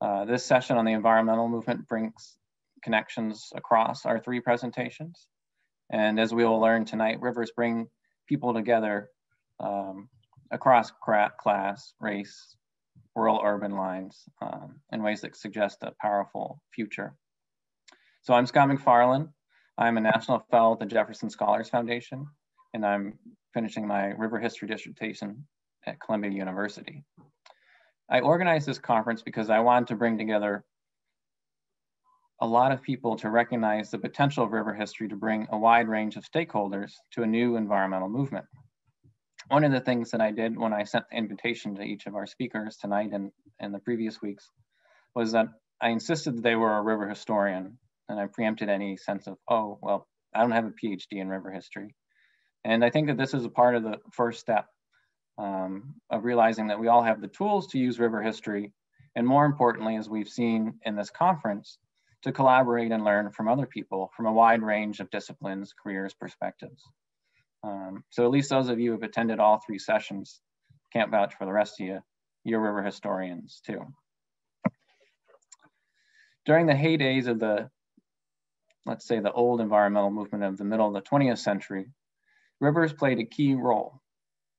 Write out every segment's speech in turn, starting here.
Uh, this session on the environmental movement brings connections across our three presentations. And as we will learn tonight, rivers bring people together um, across class, race, rural urban lines um, in ways that suggest a powerful future. So I'm Scot McFarlane. I'm a National Fellow at the Jefferson Scholars Foundation, and I'm finishing my river history dissertation at Columbia University. I organized this conference because I wanted to bring together a lot of people to recognize the potential of river history to bring a wide range of stakeholders to a new environmental movement. One of the things that I did when I sent the invitation to each of our speakers tonight and, and the previous weeks was that I insisted that they were a river historian and I preempted any sense of, oh, well, I don't have a PhD in river history. And I think that this is a part of the first step um, of realizing that we all have the tools to use river history. And more importantly, as we've seen in this conference, to collaborate and learn from other people from a wide range of disciplines, careers, perspectives. Um, so at least those of you who have attended all three sessions can't vouch for the rest of you. You're river historians too. During the heydays of the, let's say the old environmental movement of the middle of the 20th century, rivers played a key role.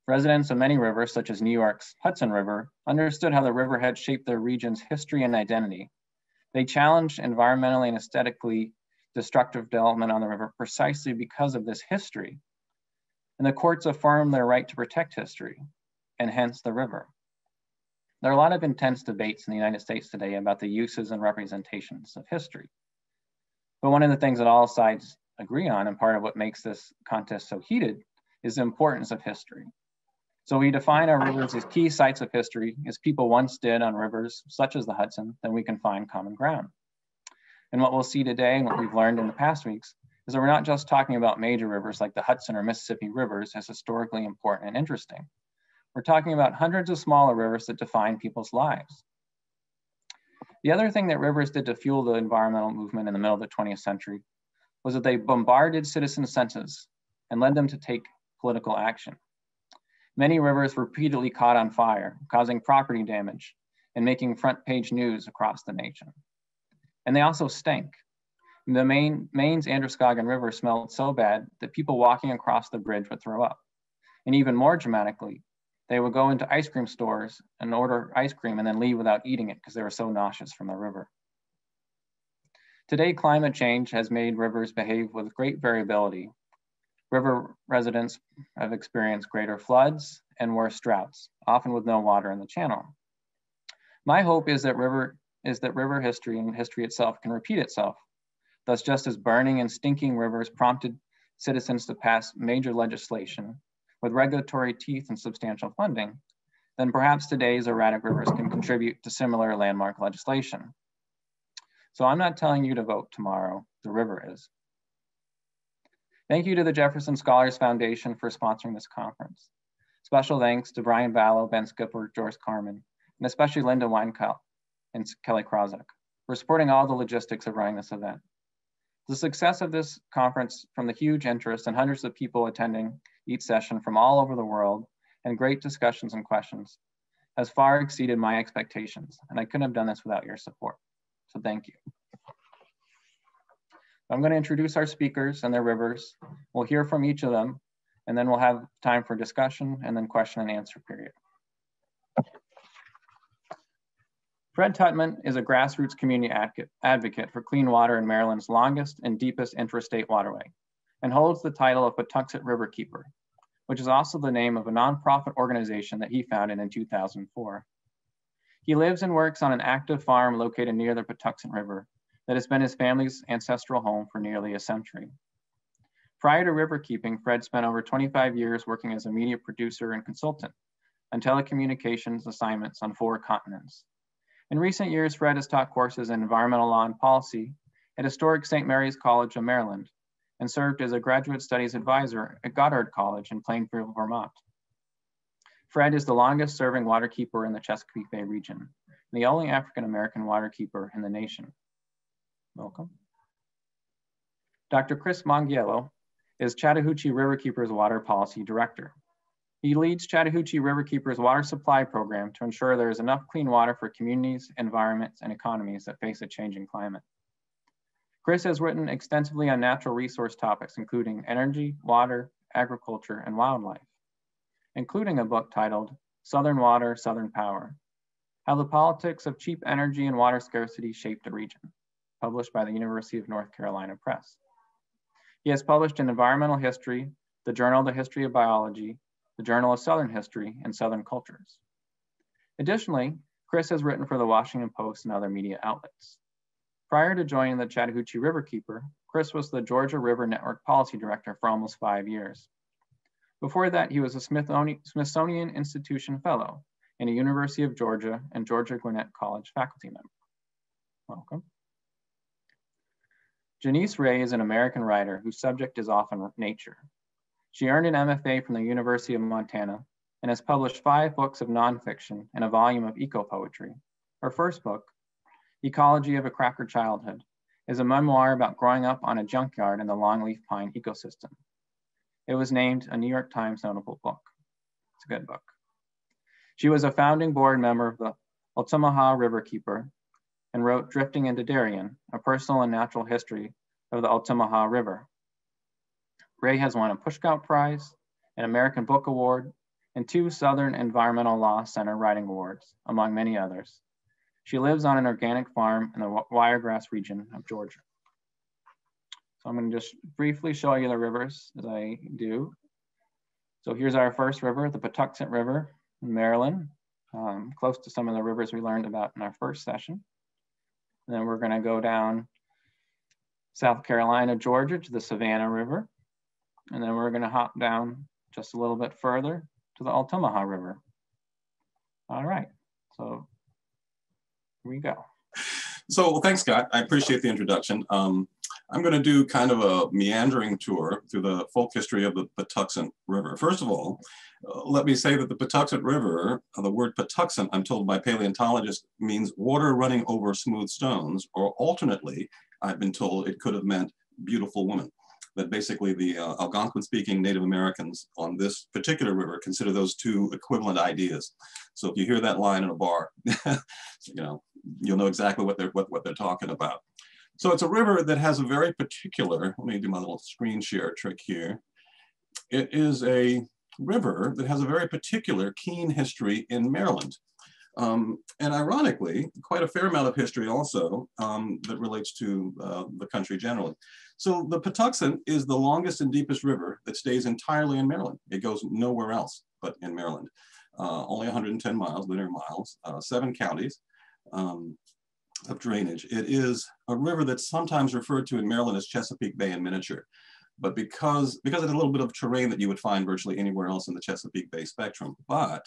Residents of many rivers, such as New York's Hudson River, understood how the river had shaped their region's history and identity they challenged environmentally and aesthetically destructive development on the river precisely because of this history. And the courts affirmed their right to protect history and hence the river. There are a lot of intense debates in the United States today about the uses and representations of history. But one of the things that all sides agree on, and part of what makes this contest so heated, is the importance of history. So we define our rivers as key sites of history, as people once did on rivers such as the Hudson, then we can find common ground. And what we'll see today and what we've learned in the past weeks is that we're not just talking about major rivers like the Hudson or Mississippi rivers as historically important and interesting. We're talking about hundreds of smaller rivers that define people's lives. The other thing that rivers did to fuel the environmental movement in the middle of the 20th century was that they bombarded citizen senses and led them to take political action. Many rivers repeatedly caught on fire, causing property damage and making front page news across the nation. And they also stank. The main, Maine's Androscoggin River smelled so bad that people walking across the bridge would throw up. And even more dramatically, they would go into ice cream stores and order ice cream and then leave without eating it because they were so nauseous from the river. Today, climate change has made rivers behave with great variability River residents have experienced greater floods and worse droughts, often with no water in the channel. My hope is that river is that river history and history itself can repeat itself. Thus, just as burning and stinking rivers prompted citizens to pass major legislation with regulatory teeth and substantial funding, then perhaps today's erratic rivers can contribute to similar landmark legislation. So I'm not telling you to vote tomorrow, the river is. Thank you to the Jefferson Scholars Foundation for sponsoring this conference. Special thanks to Brian Ballo, Ben Skipper, Joyce Carmen, and especially Linda Weinkel and Kelly Krozak for supporting all the logistics of running this event. The success of this conference from the huge interest and hundreds of people attending each session from all over the world and great discussions and questions has far exceeded my expectations, and I couldn't have done this without your support. So thank you. I'm going to introduce our speakers and their rivers. We'll hear from each of them, and then we'll have time for discussion and then question and answer period. Fred Tutman is a grassroots community advocate for clean water in Maryland's longest and deepest intrastate waterway and holds the title of Patuxent Riverkeeper, which is also the name of a nonprofit organization that he founded in 2004. He lives and works on an active farm located near the Patuxent River that has been his family's ancestral home for nearly a century. Prior to river keeping, Fred spent over 25 years working as a media producer and consultant on telecommunications assignments on four continents. In recent years, Fred has taught courses in environmental law and policy at historic St. Mary's College of Maryland and served as a graduate studies advisor at Goddard College in Plainfield, Vermont. Fred is the longest serving waterkeeper in the Chesapeake Bay region, and the only African-American waterkeeper in the nation. Welcome. Dr. Chris Manganiello is Chattahoochee Riverkeepers Water Policy Director. He leads Chattahoochee Riverkeeper's water supply program to ensure there is enough clean water for communities, environments, and economies that face a changing climate. Chris has written extensively on natural resource topics, including energy, water, agriculture, and wildlife, including a book titled Southern Water, Southern Power, How the Politics of Cheap Energy and Water Scarcity Shaped a Region, published by the University of North Carolina Press. He has published in Environmental History, the Journal of the History of Biology, the Journal of Southern History, and Southern Cultures. Additionally, Chris has written for the Washington Post and other media outlets. Prior to joining the Chattahoochee Riverkeeper, Chris was the Georgia River Network Policy Director for almost five years. Before that, he was a Smithsonian Institution Fellow and a University of Georgia and Georgia Gwinnett College faculty member. Welcome. Janisse Ray is an American writer whose subject is often nature, she earned an MFA from the University of Montana and has published five books of nonfiction and a volume of eco-poetry. Her first book, Ecology of a Cracker Childhood, is a memoir about growing up on a junkyard in the longleaf pine ecosystem. It was named a New York Times notable book. It's a good book. She was a founding board member of the Altamaha Riverkeeper and wrote Drifting into Darien, a personal and natural history of the Altamaha River, Ray has won a Pushcart Prize, an American Book Award, and two Southern Environmental Law Center Writing Awards, among many others. She lives on an organic farm in the Wiregrass region of Georgia. So I'm gonna just briefly show you the rivers as I do. So here's our first river, the Patuxent River in Maryland, um, close to some of the rivers we learned about in our first session. And then we're gonna go down South Carolina, Georgia to the Savannah River. And then we're gonna hop down just a little bit further to the Altamaha River. All right, so here we go. So well, thanks, Scot. I appreciate the introduction. Um, I'm going to do kind of a meandering tour through the folk history of the Patuxent River. First of all, uh, let me say that the Patuxent River, uh, the word Patuxent, I'm told by paleontologists, means water running over smooth stones, or alternately, I've been told it could have meant beautiful woman that basically the uh, Algonquin-speaking Native Americans on this particular river consider those two equivalent ideas. So if you hear that line in a bar, you know, you'll know exactly what they're, what, what they're talking about. So it's a river that has a very particular, let me do my little screen share trick here. It is a river that has a very particular keen history in Maryland. Um, and ironically, quite a fair amount of history also um, that relates to uh, the country generally. So the Patuxent is the longest and deepest river that stays entirely in Maryland. It goes nowhere else but in Maryland. Uh, only 110 miles, linear miles, uh, seven counties um, of drainage. It is a river that's sometimes referred to in Maryland as Chesapeake Bay in miniature. But because, because it's a little bit of terrain that you would find virtually anywhere else in the Chesapeake Bay spectrum. But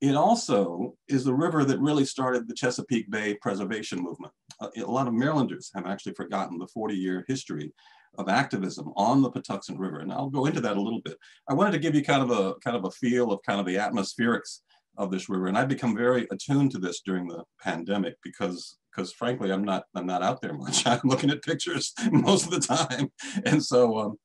it also is the river that really started the Chesapeake Bay preservation movement. Uh, a lot of Marylanders have actually forgotten the 40 year history of activism on the Patuxent River. And I'll go into that a little bit. I wanted to give you kind of a kind of a feel of kind of the atmospherics of this river. And I've become very attuned to this during the pandemic because because frankly, I'm not I'm not out there much. I'm looking at pictures most of the time. And so um,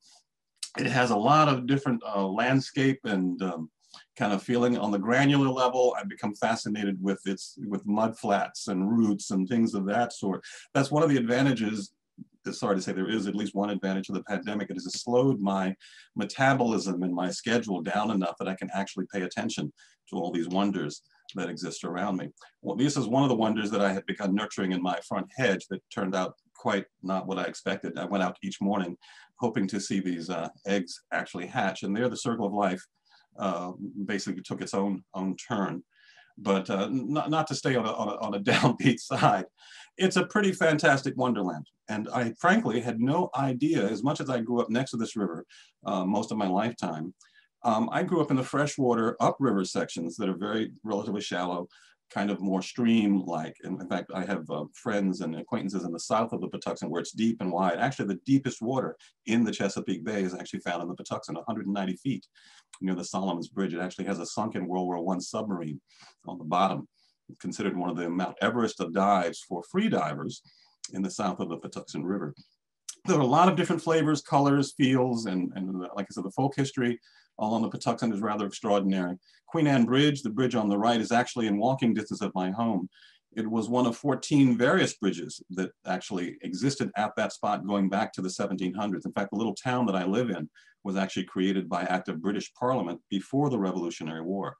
it has a lot of different uh, landscape and um, kind of feeling on the granular level. I've become fascinated with its with mud flats and roots and things of that sort. That's one of the advantages. Sorry to say there is at least one advantage of the pandemic. It has slowed my metabolism and my schedule down enough that I can actually pay attention to all these wonders that exist around me. Well, this is one of the wonders that I had begun nurturing in my front hedge that turned out quite not what I expected. I went out each morning hoping to see these uh, eggs actually hatch and they're the circle of life uh, basically took its own own turn. But uh, not, not to stay on a, on, a, on a downbeat side, it's a pretty fantastic wonderland. And I frankly had no idea, as much as I grew up next to this river uh, most of my lifetime, um, I grew up in the freshwater upriver sections that are very relatively shallow, kind of more stream-like. And in fact, I have uh, friends and acquaintances in the south of the Patuxent where it's deep and wide. Actually, the deepest water in the Chesapeake Bay is actually found in the Patuxent, 190 feet near the Solomon's Bridge. It actually has a sunken World War I submarine on the bottom, considered one of the Mount Everest of dives for free divers in the south of the Patuxent River. There are a lot of different flavors, colors, feels, and, and like I said, the folk history along the Patuxent is rather extraordinary. Queen Anne Bridge, the bridge on the right, is actually in walking distance of my home. It was one of 14 various bridges that actually existed at that spot going back to the 1700s. In fact, the little town that I live in was actually created by act of British Parliament before the Revolutionary War.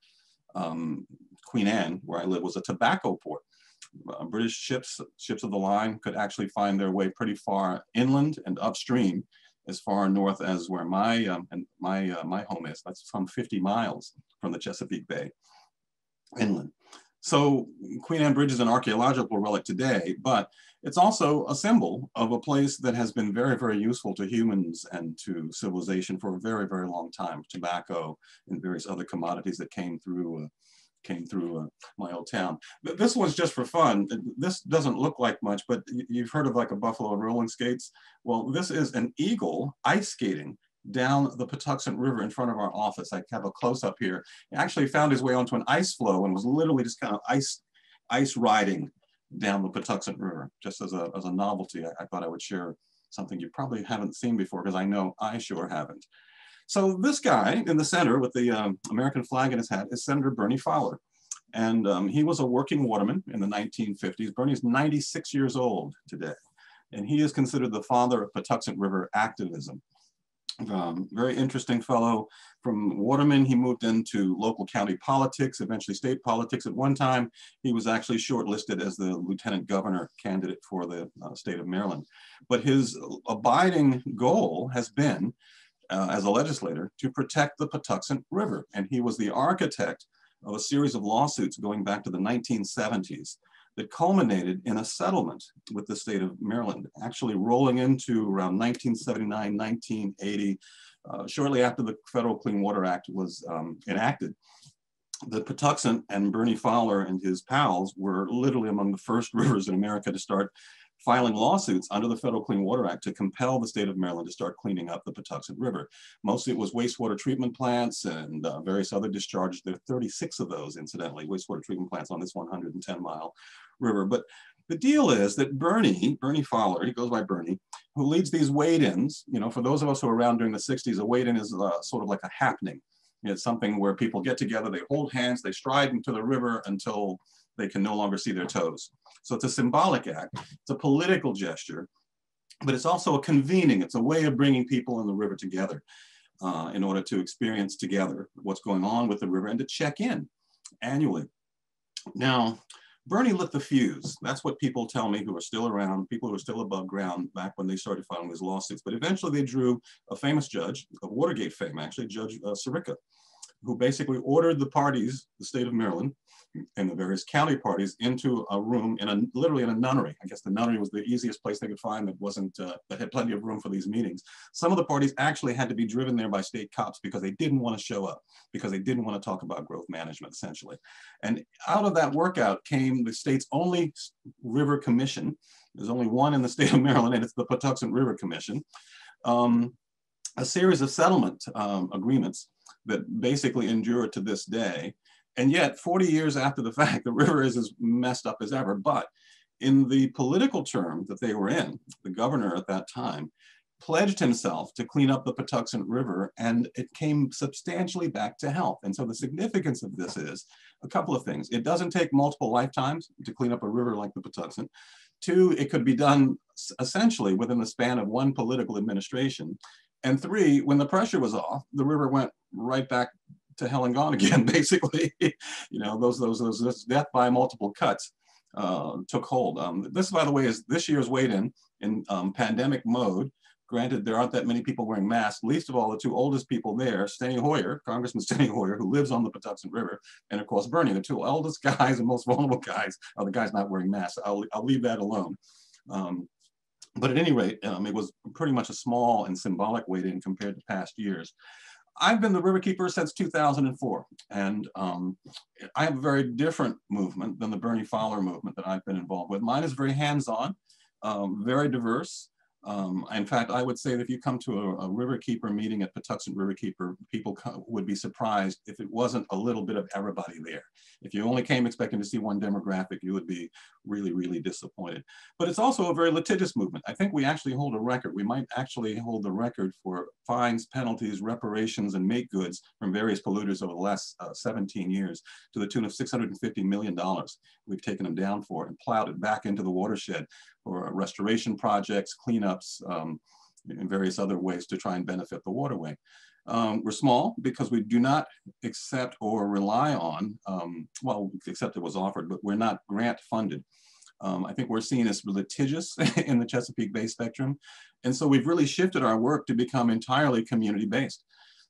Um, Queen Anne, where I live, was a tobacco port. Uh, British ships, ships of the line could actually find their way pretty far inland and upstream as far north as where my um, and my uh, my home is. That's some 50 miles from the Chesapeake Bay inland. So Queen Anne Bridge is an archaeological relic today, but it's also a symbol of a place that has been very, very useful to humans and to civilization for a very, very long time. Tobacco and various other commodities that came through uh, came through uh, my old town. This was just for fun. This doesn't look like much, but you've heard of like a buffalo and rolling skates. Well, this is an eagle ice skating down the Patuxent River in front of our office. I have a close up here. He actually found his way onto an ice floe and was literally just kind of ice, ice riding down the Patuxent River. Just as a, as a novelty, I, I thought I would share something you probably haven't seen before because I know I sure haven't. So this guy in the center with the um, American flag in his hat is Senator Bernie Fowler. And um, he was a working waterman in the 1950s. Bernie's 96 years old today. And he is considered the father of Patuxent River activism. Um, very interesting fellow. From waterman, he moved into local county politics, eventually state politics. At one time, he was actually shortlisted as the lieutenant governor candidate for the uh, state of Maryland. But his abiding goal has been uh, as a legislator to protect the Patuxent River. And he was the architect of a series of lawsuits going back to the 1970s that culminated in a settlement with the state of Maryland, actually rolling into around 1979, 1980, uh, shortly after the Federal Clean Water Act was um, enacted. The Patuxent and Bernie Fowler and his pals were literally among the first rivers in America to start filing lawsuits under the Federal Clean Water Act to compel the state of Maryland to start cleaning up the Patuxent River. Mostly it was wastewater treatment plants and uh, various other discharges. There are 36 of those, incidentally, wastewater treatment plants on this 110 mile river. But the deal is that Bernie, Bernie Fowler, he goes by Bernie, who leads these wade-ins, you know, for those of us who were around during the 60s, a wade-in is uh, sort of like a happening. It's something where people get together, they hold hands, they stride into the river until they can no longer see their toes. So it's a symbolic act, it's a political gesture, but it's also a convening. It's a way of bringing people in the river together uh, in order to experience together what's going on with the river and to check in annually. Now, Bernie lit the fuse. That's what people tell me who are still around, people who are still above ground back when they started filing these lawsuits. But eventually they drew a famous judge of Watergate fame, actually, Judge uh, Sirica, who basically ordered the parties, the state of Maryland, and the various county parties into a room in a literally in a nunnery. I guess the nunnery was the easiest place they could find that wasn't uh, that had plenty of room for these meetings. Some of the parties actually had to be driven there by state cops because they didn't want to show up because they didn't want to talk about growth management essentially. And out of that workout came the state's only river commission. There's only one in the state of Maryland, and it's the Patuxent River Commission. Um, a series of settlement um, agreements that basically endure to this day and yet, 40 years after the fact, the river is as messed up as ever. But in the political term that they were in, the governor at that time pledged himself to clean up the Patuxent River, and it came substantially back to health. And so the significance of this is a couple of things. It doesn't take multiple lifetimes to clean up a river like the Patuxent. Two, it could be done essentially within the span of one political administration. And three, when the pressure was off, the river went right back to hell and gone again, basically. you know, those, those, those, those death by multiple cuts uh, took hold. Um, this, by the way, is this year's wade-in in um, pandemic mode. Granted, there aren't that many people wearing masks, least of all the two oldest people there, Steny Hoyer, Congressman Steny Hoyer, who lives on the Patuxent River, and of course Bernie, the two eldest guys and most vulnerable guys are the guys not wearing masks. I'll, I'll leave that alone. Um, but at any rate, um, it was pretty much a small and symbolic wade-in compared to past years. I've been the riverkeeper since 2004, and um, I have a very different movement than the Bernie Fowler movement that I've been involved with. Mine is very hands-on, um, very diverse. Um, in fact, I would say that if you come to a, a Riverkeeper meeting at Patuxent Riverkeeper, people would be surprised if it wasn't a little bit of everybody there. If you only came expecting to see one demographic, you would be really, really disappointed. But it's also a very litigious movement. I think we actually hold a record. We might actually hold the record for fines, penalties, reparations, and make goods from various polluters over the last uh, 17 years to the tune of $650 million. We've taken them down for and plowed it back into the watershed for restoration projects, cleanups, um, and various other ways to try and benefit the waterway. Um, we're small because we do not accept or rely on, um, well, except it was offered, but we're not grant funded. Um, I think we're seen as litigious in the Chesapeake Bay spectrum. And so we've really shifted our work to become entirely community based.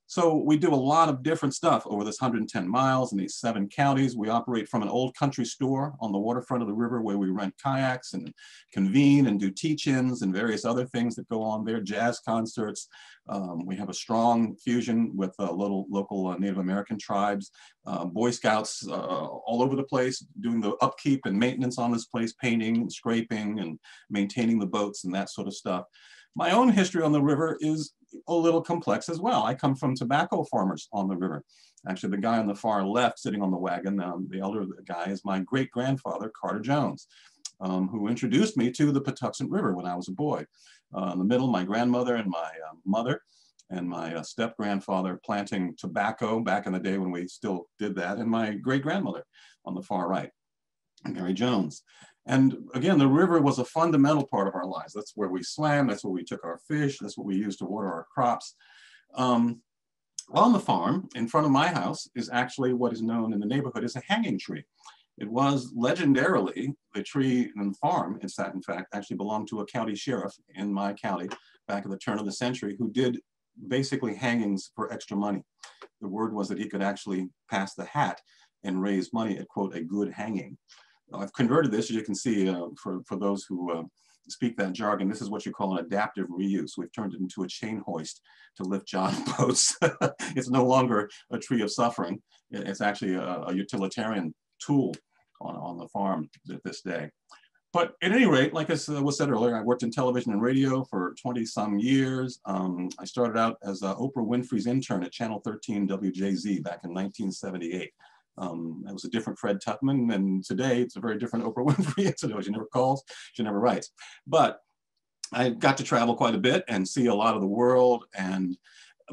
So we do a lot of different stuff over this 110 miles in these seven counties. We operate from an old country store on the waterfront of the river where we rent kayaks and convene and do teach-ins and various other things that go on there, jazz concerts. Um, we have a strong fusion with uh, little local uh, Native American tribes, uh, Boy Scouts uh, all over the place, doing the upkeep and maintenance on this place, painting, scraping, and maintaining the boats and that sort of stuff. My own history on the river is a little complex as well. I come from tobacco farmers on the river. Actually, the guy on the far left sitting on the wagon, um, the elder guy is my great grandfather, Carter Jones, um, who introduced me to the Patuxent River when I was a boy. Uh, in the middle, my grandmother and my uh, mother and my uh, step grandfather planting tobacco back in the day when we still did that, and my great grandmother on the far right, Mary Jones. And again, the river was a fundamental part of our lives. That's where we swam, that's where we took our fish, that's what we used to water our crops. Um, on the farm, in front of my house, is actually what is known in the neighborhood as a hanging tree. It was legendarily the tree and farm, it's that in fact, actually belonged to a county sheriff in my county back at the turn of the century who did basically hangings for extra money. The word was that he could actually pass the hat and raise money at quote, a good hanging. I've converted this, as you can see, uh, for, for those who uh, speak that jargon, this is what you call an adaptive reuse. We've turned it into a chain hoist to lift John boats. it's no longer a tree of suffering. It's actually a, a utilitarian tool on, on the farm at this day. But at any rate, like I was said earlier, I worked in television and radio for 20 some years. Um, I started out as uh, Oprah Winfrey's intern at Channel 13 WJZ back in 1978. Um, it was a different Fred Tutman, and today it's a very different Oprah Winfrey. So she never calls, she never writes. But I got to travel quite a bit and see a lot of the world and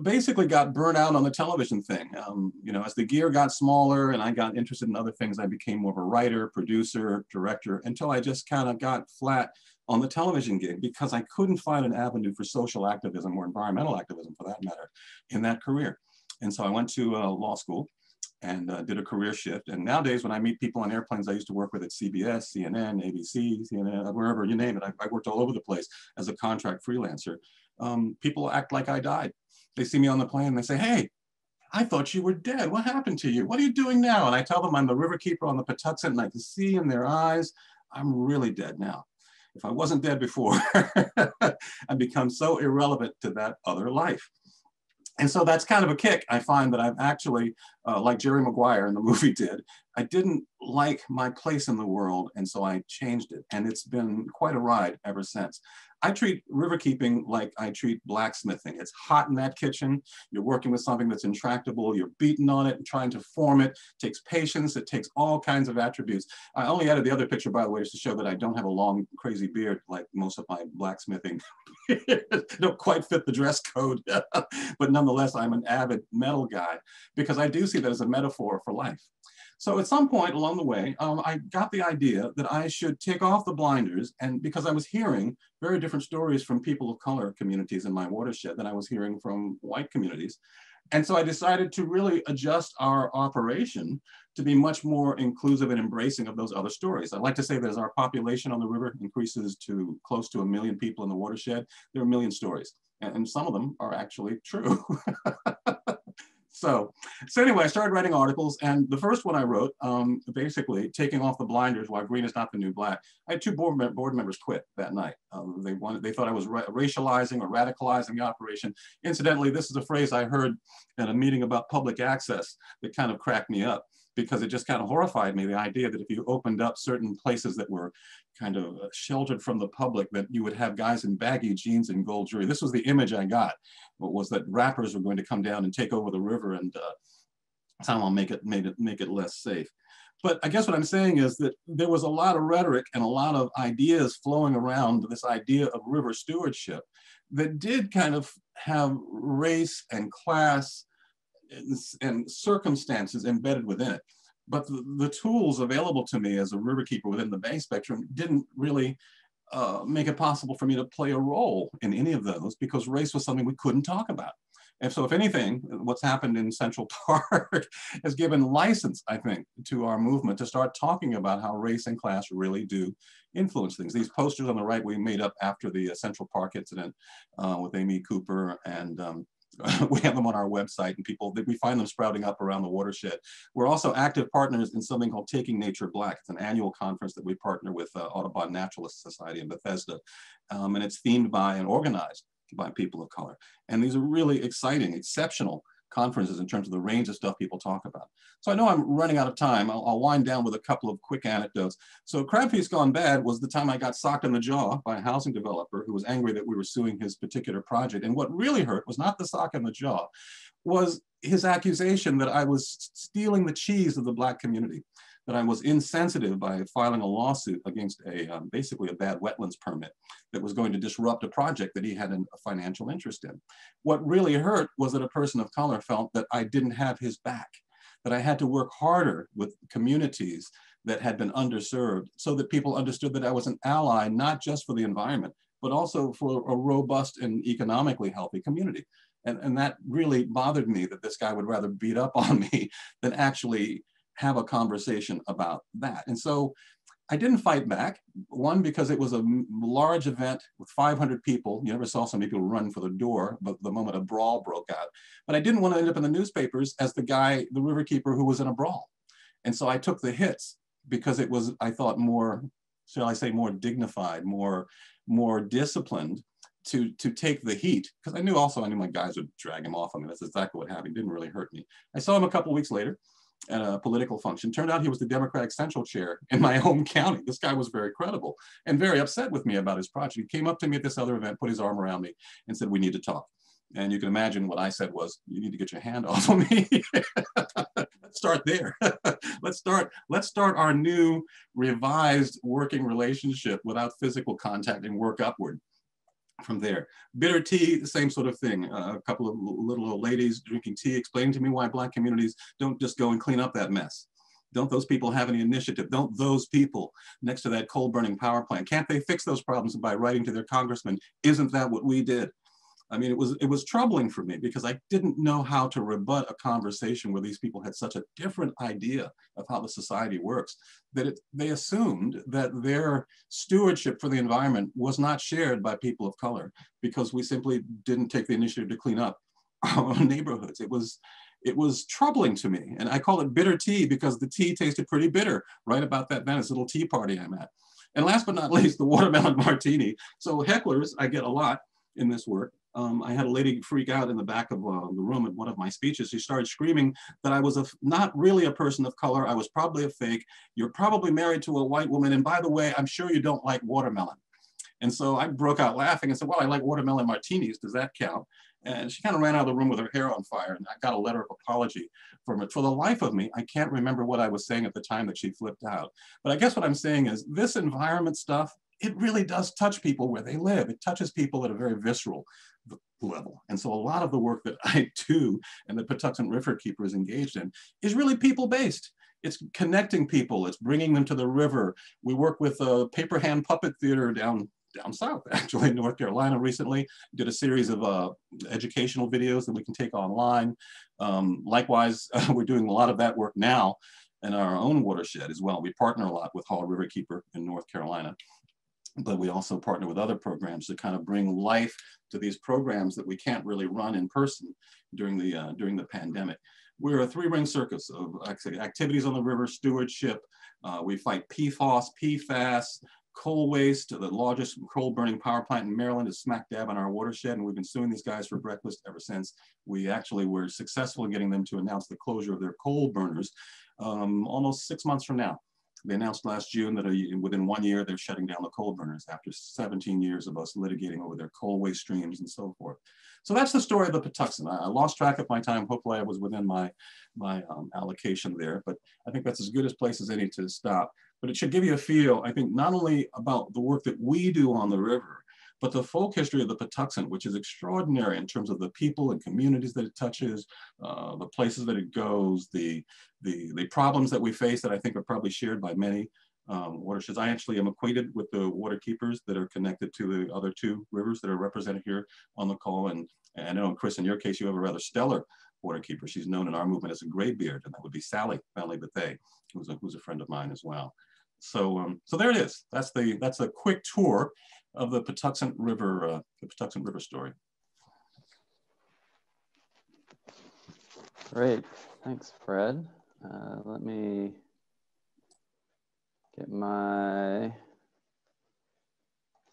basically got burnt out on the television thing. Um, you know, as the gear got smaller and I got interested in other things, I became more of a writer, producer, director, until I just kind of got flat on the television gig because I couldn't find an avenue for social activism or environmental activism for that matter in that career. And so I went to uh, law school and uh, did a career shift. And nowadays, when I meet people on airplanes I used to work with at CBS, CNN, ABC, CNN, wherever you name it, I, I worked all over the place as a contract freelancer. Um, people act like I died. They see me on the plane and they say, hey, I thought you were dead. What happened to you? What are you doing now? And I tell them I'm the river keeper on the Patuxent and I can see in their eyes, I'm really dead now. If I wasn't dead before, I've become so irrelevant to that other life. And so that's kind of a kick. I find that I've actually, uh, like Jerry Maguire in the movie did, I didn't like my place in the world. And so I changed it. And it's been quite a ride ever since. I treat river keeping like I treat blacksmithing. It's hot in that kitchen. You're working with something that's intractable. You're beating on it and trying to form it. it. takes patience. It takes all kinds of attributes. I only added the other picture, by the way, just to show that I don't have a long, crazy beard like most of my blacksmithing. don't quite fit the dress code. but nonetheless, I'm an avid metal guy because I do see that as a metaphor for life. So at some point along the way, um, I got the idea that I should take off the blinders and because I was hearing very different stories from people of color communities in my watershed than I was hearing from white communities. And so I decided to really adjust our operation to be much more inclusive and embracing of those other stories. I like to say that as our population on the river increases to close to a million people in the watershed, there are a million stories. And some of them are actually true. So, so anyway, I started writing articles, and the first one I wrote, um, basically taking off the blinders why green is not the new black. I had two board, board members quit that night. Um, they wanted, they thought I was ra racializing or radicalizing the operation. Incidentally, this is a phrase I heard at a meeting about public access that kind of cracked me up. because it just kind of horrified me, the idea that if you opened up certain places that were kind of uh, sheltered from the public, that you would have guys in baggy jeans and gold jewelry. This was the image I got, was that rappers were going to come down and take over the river and uh, somehow make it, made it, make it less safe. But I guess what I'm saying is that there was a lot of rhetoric and a lot of ideas flowing around this idea of river stewardship that did kind of have race and class and, and circumstances embedded within it. But the, the, tools available to me as a riverkeeper within the Bay spectrum didn't really uh, make it possible for me to play a role in any of those because race was something we couldn't talk about. And so if anything, what's happened in Central Park has given license, I think, to our movement to start talking about how race and class really do influence things. These posters on the right we made up after the uh, Central Park incident uh, with Amy Cooper and um, we have them on our website and people, we find them sprouting up around the watershed. We're also active partners in something called Taking Nature Black. It's an annual conference that we partner with uh, Audubon Naturalist Society in Bethesda. Um, and it's themed by and organized by people of color. And these are really exciting, exceptional conferences in terms of the range of stuff people talk about. So I know I'm running out of time. I'll, I'll wind down with a couple of quick anecdotes. So Crab Feast Gone Bad was the time I got socked in the jaw by a housing developer who was angry that we were suing his particular project. And what really hurt was not the sock in the jaw, was his accusation that I was stealing the cheese of the black community that I was insensitive by filing a lawsuit against a um, basically a bad wetlands permit that was going to disrupt a project that he had an, a financial interest in. What really hurt was that a person of color felt that I didn't have his back, that I had to work harder with communities that had been underserved so that people understood that I was an ally, not just for the environment, but also for a robust and economically healthy community. And, and that really bothered me that this guy would rather beat up on me than actually have a conversation about that. And so I didn't fight back. One, because it was a large event with 500 people. You never saw so many people run for the door, but the moment a brawl broke out. But I didn't want to end up in the newspapers as the guy, the riverkeeper who was in a brawl. And so I took the hits because it was, I thought, more, shall I say, more dignified, more, more disciplined to to take the heat because I knew also I knew my guys would drag him off. I mean, that's exactly what happened. It didn't really hurt me. I saw him a couple weeks later at a political function. Turned out he was the Democratic Central Chair in my home county. This guy was very credible and very upset with me about his project. He came up to me at this other event, put his arm around me and said, we need to talk. And you can imagine what I said was, you need to get your hand off of me. let's start there. let's start, let's start our new revised working relationship without physical contact and work upward from there. Bitter tea, the same sort of thing. Uh, a couple of little old ladies drinking tea explaining to me why Black communities don't just go and clean up that mess. Don't those people have any initiative? Don't those people next to that coal burning power plant, can't they fix those problems by writing to their congressman? Isn't that what we did? I mean, it was it was troubling for me because I didn't know how to rebut a conversation where these people had such a different idea of how the society works that it, they assumed that their stewardship for the environment was not shared by people of color because we simply didn't take the initiative to clean up our neighborhoods. It was it was troubling to me, and I call it bitter tea because the tea tasted pretty bitter right about that Venice little tea party I'm at. And last but not least, the watermelon martini. So hecklers, I get a lot in this work um, I had a lady freak out in the back of uh, the room at one of my speeches. She started screaming that I was a, not really a person of color. I was probably a fake. You're probably married to a white woman. And by the way, I'm sure you don't like watermelon. And so I broke out laughing and said, well, I like watermelon martinis. Does that count? And she kind of ran out of the room with her hair on fire. And I got a letter of apology from it. For the life of me, I can't remember what I was saying at the time that she flipped out. But I guess what I'm saying is this environment stuff, it really does touch people where they live. It touches people at a very visceral level. And so a lot of the work that I do and the Patuxent River Keeper is engaged in is really people-based. It's connecting people, it's bringing them to the river. We work with a paper hand puppet theater down down south, actually in North Carolina recently, did a series of uh, educational videos that we can take online. Um, likewise, uh, we're doing a lot of that work now in our own watershed as well. We partner a lot with Haw River Keeper in North Carolina but we also partner with other programs to kind of bring life to these programs that we can't really run in person during the, uh, during the pandemic. We're a three-ring circus of activities on the river, stewardship. Uh, we fight PFOS, PFAS, coal waste, the largest coal burning power plant in Maryland is smack dab on our watershed. And we've been suing these guys for breakfast ever since we actually were successful in getting them to announce the closure of their coal burners um, almost six months from now. They announced last June that a, within one year, they're shutting down the coal burners after 17 years of us litigating over their coal waste streams and so forth. So that's the story of the Patuxent. I, I lost track of my time. Hopefully I was within my, my um, allocation there, but I think that's as good a place as any to stop. But it should give you a feel, I think, not only about the work that we do on the river, but the folk history of the Patuxent, which is extraordinary in terms of the people and communities that it touches, uh, the places that it goes, the, the, the problems that we face that I think are probably shared by many um, watersheds. I actually am acquainted with the water keepers that are connected to the other two rivers that are represented here on the call. And, and I know, Chris, in your case, you have a rather stellar water keeper. She's known in our movement as a graybeard, and that would be Sally Valley Bethea, who's a, who's a friend of mine as well. So, um, so there it is. That's the that's a quick tour of the Patuxent River, uh, the Patuxent River story. Great, thanks, Fred. Uh, let me get my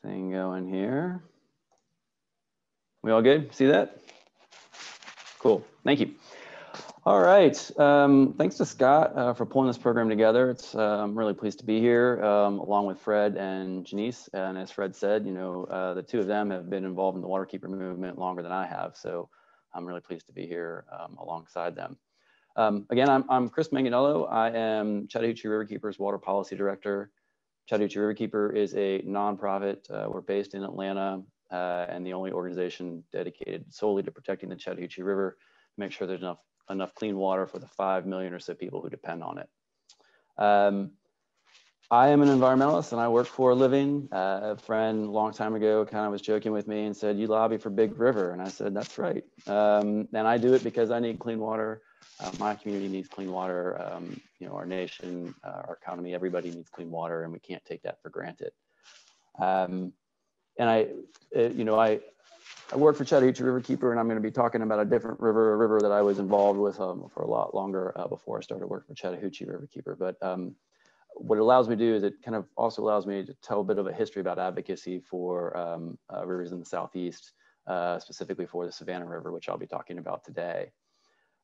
thing going here. We all good? See that? Cool, thank you. All right. Um, thanks to Scot uh, for pulling this program together. It's uh, I'm really pleased to be here um, along with Fred and Janisse. And as Fred said, you know, uh, the two of them have been involved in the Waterkeeper movement longer than I have. So I'm really pleased to be here um, alongside them. Um, again, I'm, I'm Chris Manganiello. I am Chattahoochee Riverkeeper's Water Policy Director. Chattahoochee Riverkeeper is a nonprofit. Uh, we're based in Atlanta uh, and the only organization dedicated solely to protecting the Chattahoochee River make sure there's enough enough clean water for the 5 million or so people who depend on it. Um, I am an environmentalist and I work for a living. Uh, a friend a long time ago kind of was joking with me and said, you lobby for Big River. And I said, that's right. Um, and I do it because I need clean water. Uh, my community needs clean water. Um, you know, our nation, uh, our economy, everybody needs clean water and we can't take that for granted. Um, and I, uh, you know, I, I work for Chattahoochee Riverkeeper, and I'm going to be talking about a different river, a river that I was involved with um, for a lot longer uh, before I started working for Chattahoochee Riverkeeper. But um, what it allows me to do is it kind of also allows me to tell a bit of a history about advocacy for um, uh, rivers in the Southeast, uh, specifically for the Savannah River, which I'll be talking about today.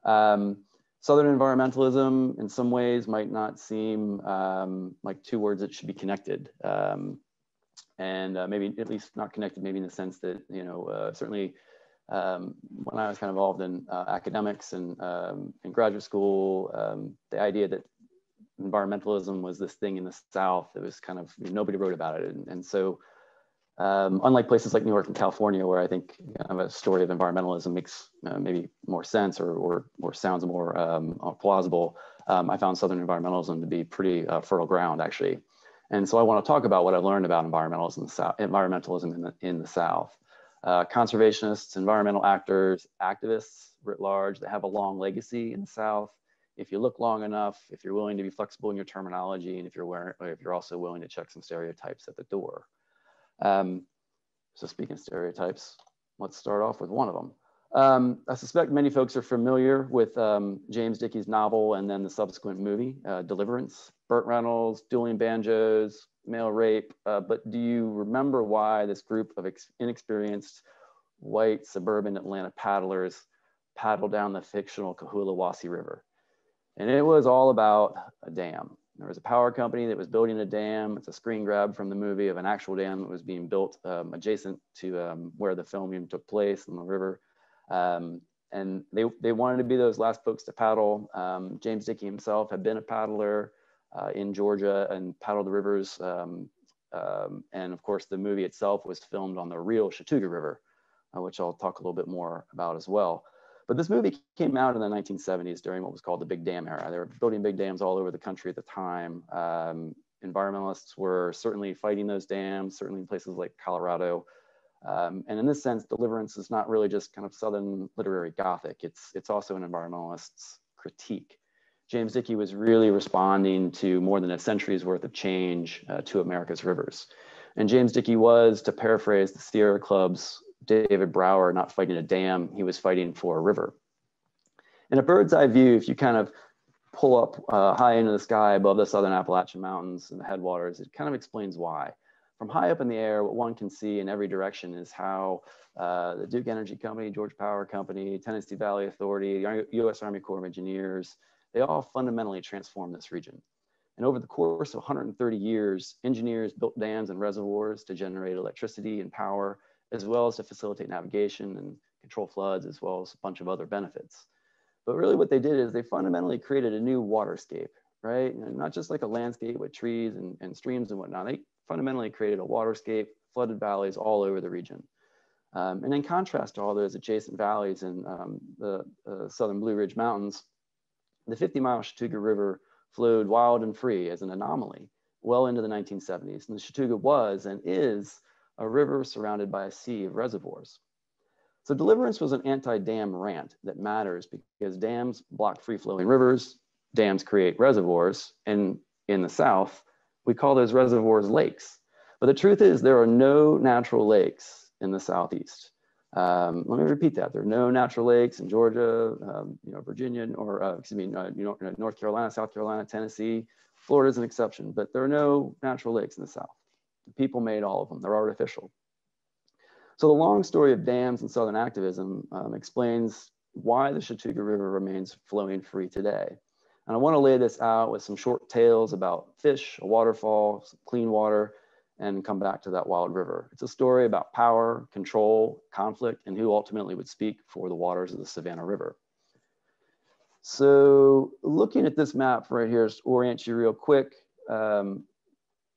Um, Southern environmentalism in some ways might not seem um, like two words that should be connected. Um, and uh, maybe at least not connected, maybe in the sense that, you know, uh, certainly um, when I was kind of involved in uh, academics and um, in graduate school, um, the idea that environmentalism was this thing in the South, it was kind of, nobody wrote about it. And, and so um, unlike places like New York and California, where I think kind of a story of environmentalism makes uh, maybe more sense or, or, or sounds more um, plausible, um, I found Southern environmentalism to be pretty uh, fertile ground actually. And so I want to talk about what I've learned about environmentalism in the South, environmentalism in the, in the South. Uh, conservationists, environmental actors, activists writ large that have a long legacy in the South. If you look long enough, if you're willing to be flexible in your terminology, and if you're wearing, if you're also willing to check some stereotypes at the door. Um, so speaking of stereotypes, let's start off with one of them. Um, I suspect many folks are familiar with um, James Dickey's novel and then the subsequent movie, uh, Deliverance. Burt Reynolds, dueling banjos, male rape. Uh, but do you remember why this group of inexperienced white suburban Atlanta paddlers paddled down the fictional Cahulawassee River? And it was all about a dam. There was a power company that was building a dam. It's a screen grab from the movie of an actual dam that was being built um, adjacent to um, where the filming took place in the river. Um, and they, they wanted to be those last folks to paddle. Um, James Dickey himself had been a paddler uh, in Georgia and paddled the rivers. Um, um, and of course, the movie itself was filmed on the real Chattooga River, uh, which I'll talk a little bit more about as well. But this movie came out in the 1970s during what was called the Big Dam era. They were building big dams all over the country at the time. Um, environmentalists were certainly fighting those dams, certainly in places like Colorado. Um, and in this sense, Deliverance is not really just kind of Southern literary Gothic. It's, it's also an environmentalist's critique. James Dickey was really responding to more than a century's worth of change uh, to America's rivers. And James Dickey was, to paraphrase the Sierra Club's David Brower, not fighting a dam, he was fighting for a river. In a bird's eye view, if you kind of pull up uh, high into the sky above the southern Appalachian Mountains and the headwaters, it kind of explains why. From high up in the air, what one can see in every direction is how uh, the Duke Energy Company, Georgia Power Company, Tennessee Valley Authority, the U.S. Army Corps of Engineers, they all fundamentally transformed this region. And over the course of 130 years, engineers built dams and reservoirs to generate electricity and power, as well as to facilitate navigation and control floods, as well as a bunch of other benefits. But really what they did is they fundamentally created a new waterscape, right? And not just like a landscape with trees and, and streams and whatnot. They fundamentally created a waterscape, flooded valleys all over the region. Um, and in contrast to all those adjacent valleys in um, the uh, southern Blue Ridge Mountains, the 50 mile Chattooga River flowed wild and free as an anomaly well into the 1970s. And the Chattooga was and is a river surrounded by a sea of reservoirs. So deliverance was an anti-dam rant that matters because dams block free-flowing rivers, dams create reservoirs, and in the South, we call those reservoirs lakes. But the truth is there are no natural lakes in the Southeast. Um, let me repeat that. There are no natural lakes in Georgia, um, you know, Virginia, or uh, excuse me, uh, North Carolina, South Carolina, Tennessee. Florida is an exception, but there are no natural lakes in the South. People made all of them. They're artificial. So the long story of dams and Southern activism um, explains why the Chattooga River remains flowing free today. And I want to lay this out with some short tales about fish, a waterfall, clean water, and come back to that wild river. It's a story about power, control, conflict, and who ultimately would speak for the waters of the Savannah River. So looking at this map right here, just orient you real quick. Um,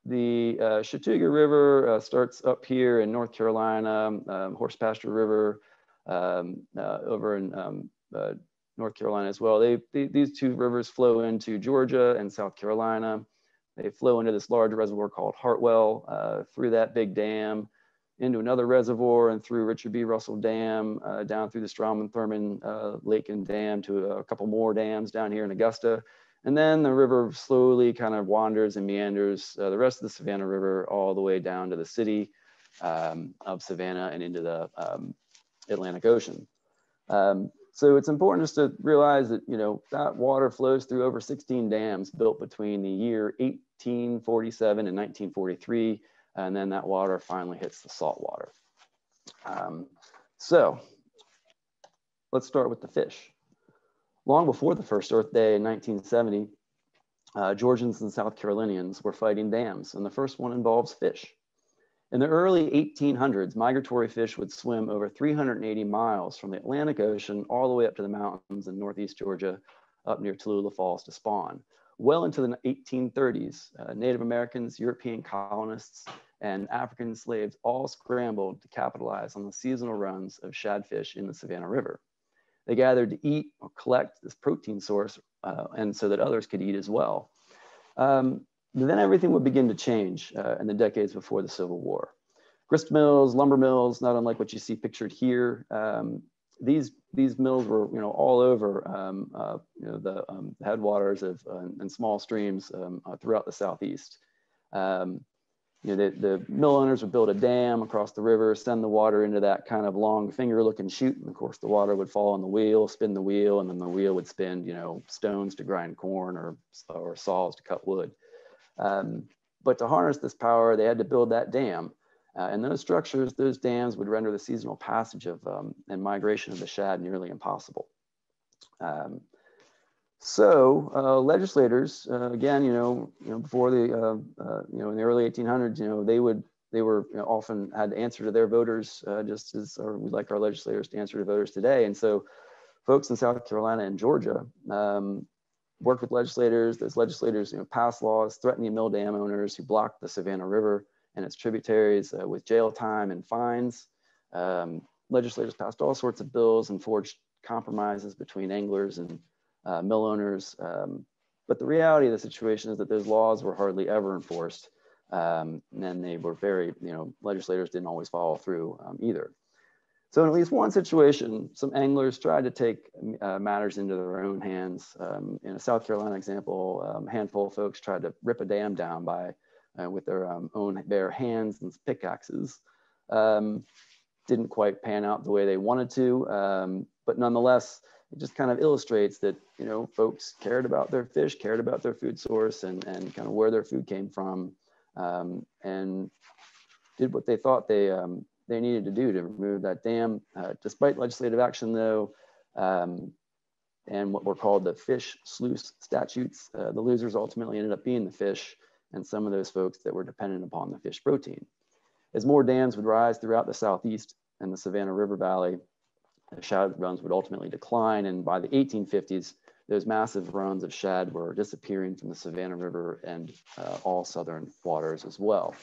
the uh, Chattooga River uh, starts up here in North Carolina, um, Horse Pasture River um, uh, over in um, uh, North Carolina as well. They, they, these two rivers flow into Georgia and South Carolina. They flow into this large reservoir called Hartwell, uh, through that big dam, into another reservoir and through Richard B. Russell Dam, uh, down through the Strom Thurmond uh, Lake and Dam to a couple more dams down here in Augusta. And then the river slowly kind of wanders and meanders uh, the rest of the Savannah River all the way down to the city um, of Savannah and into the um, Atlantic Ocean. Um, so it's important just to realize that, you know, that water flows through over 16 dams built between the year 1847 and 1943. And then that water finally hits the salt water. Um, so let's start with the fish. Long before the first Earth Day in 1970, uh, Georgians and South Carolinians were fighting dams, and the first one involves fish. In the early 1800s, migratory fish would swim over 380 miles from the Atlantic Ocean all the way up to the mountains in Northeast Georgia, up near Tallulah Falls to spawn. Well into the 1830s, uh, Native Americans, European colonists, and African slaves all scrambled to capitalize on the seasonal runs of shadfish in the Savannah River. They gathered to eat or collect this protein source, uh, and so that others could eat as well. Um, then everything would begin to change uh, in the decades before the Civil War. Grist mills, lumber mills, not unlike what you see pictured here. Um, these these mills were you know all over um, uh, you know the um, headwaters of uh, and small streams um, uh, throughout the southeast. Um, you know, the, the mill owners would build a dam across the river, send the water into that kind of long finger looking chute. And of course, the water would fall on the wheel, spin the wheel, and then the wheel would spin, you know, stones to grind corn or, or saws to cut wood. Um, but to harness this power, they had to build that dam. Uh, and those structures, those dams would render the seasonal passage of um, and migration of the shad nearly impossible. Um, so uh, legislators, uh, again, you know, you know, before the, uh, uh, you know, in the early 1800s, you know, they would, they were you know, often had to answer to their voters, uh, just as, we'd like our legislators to answer to voters today. And so, folks in South Carolina and Georgia um, worked with legislators. Those legislators you know, passed laws threatening mill dam owners who blocked the Savannah River and its tributaries uh, with jail time and fines. Um, legislators passed all sorts of bills and forged compromises between anglers and uh, mill owners. Um, but the reality of the situation is that those laws were hardly ever enforced. Um, and they were very, you know, legislators didn't always follow through um, either. So in at least one situation, some anglers tried to take uh, matters into their own hands. Um, in a South Carolina example, um, a handful of folks tried to rip a dam down by uh, with their um, own bare hands and pickaxes. Um, didn't quite pan out the way they wanted to, um, but nonetheless, it just kind of illustrates that you know folks cared about their fish, cared about their food source, and and kind of where their food came from, um, and did what they thought they, um, they needed to do to remove that dam. Uh, despite legislative action though, um, and what were called the fish sluice statutes, uh, the losers ultimately ended up being the fish and some of those folks that were dependent upon the fish protein. As more dams would rise throughout the Southeast and the Savannah River Valley, the shad runs would ultimately decline. And by the 1850s, those massive runs of shad were disappearing from the Savannah River and uh, all southern waters as well.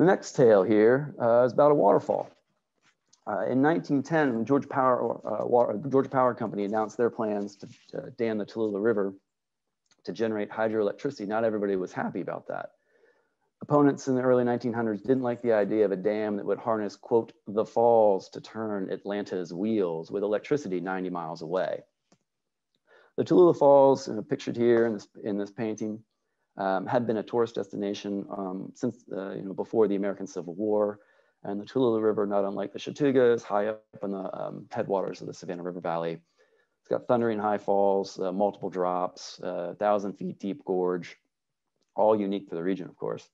The next tale here uh, is about a waterfall. Uh, in 1910, Georgia Power, uh, Water, Power Company announced their plans to, to dam the Tallulah River to generate hydroelectricity. Not everybody was happy about that. Opponents in the early 1900s didn't like the idea of a dam that would harness, quote, the falls to turn Atlanta's wheels with electricity 90 miles away. The Tallulah Falls, you pictured here in this, in this painting, um, had been a tourist destination um, since, uh, you know, before the American Civil War. And the Tallulah River, not unlike the Chattooga, is high up in the um, headwaters of the Savannah River Valley. It's got thundering high falls, uh, multiple drops, uh, thousand feet deep gorge, all unique for the region, of course.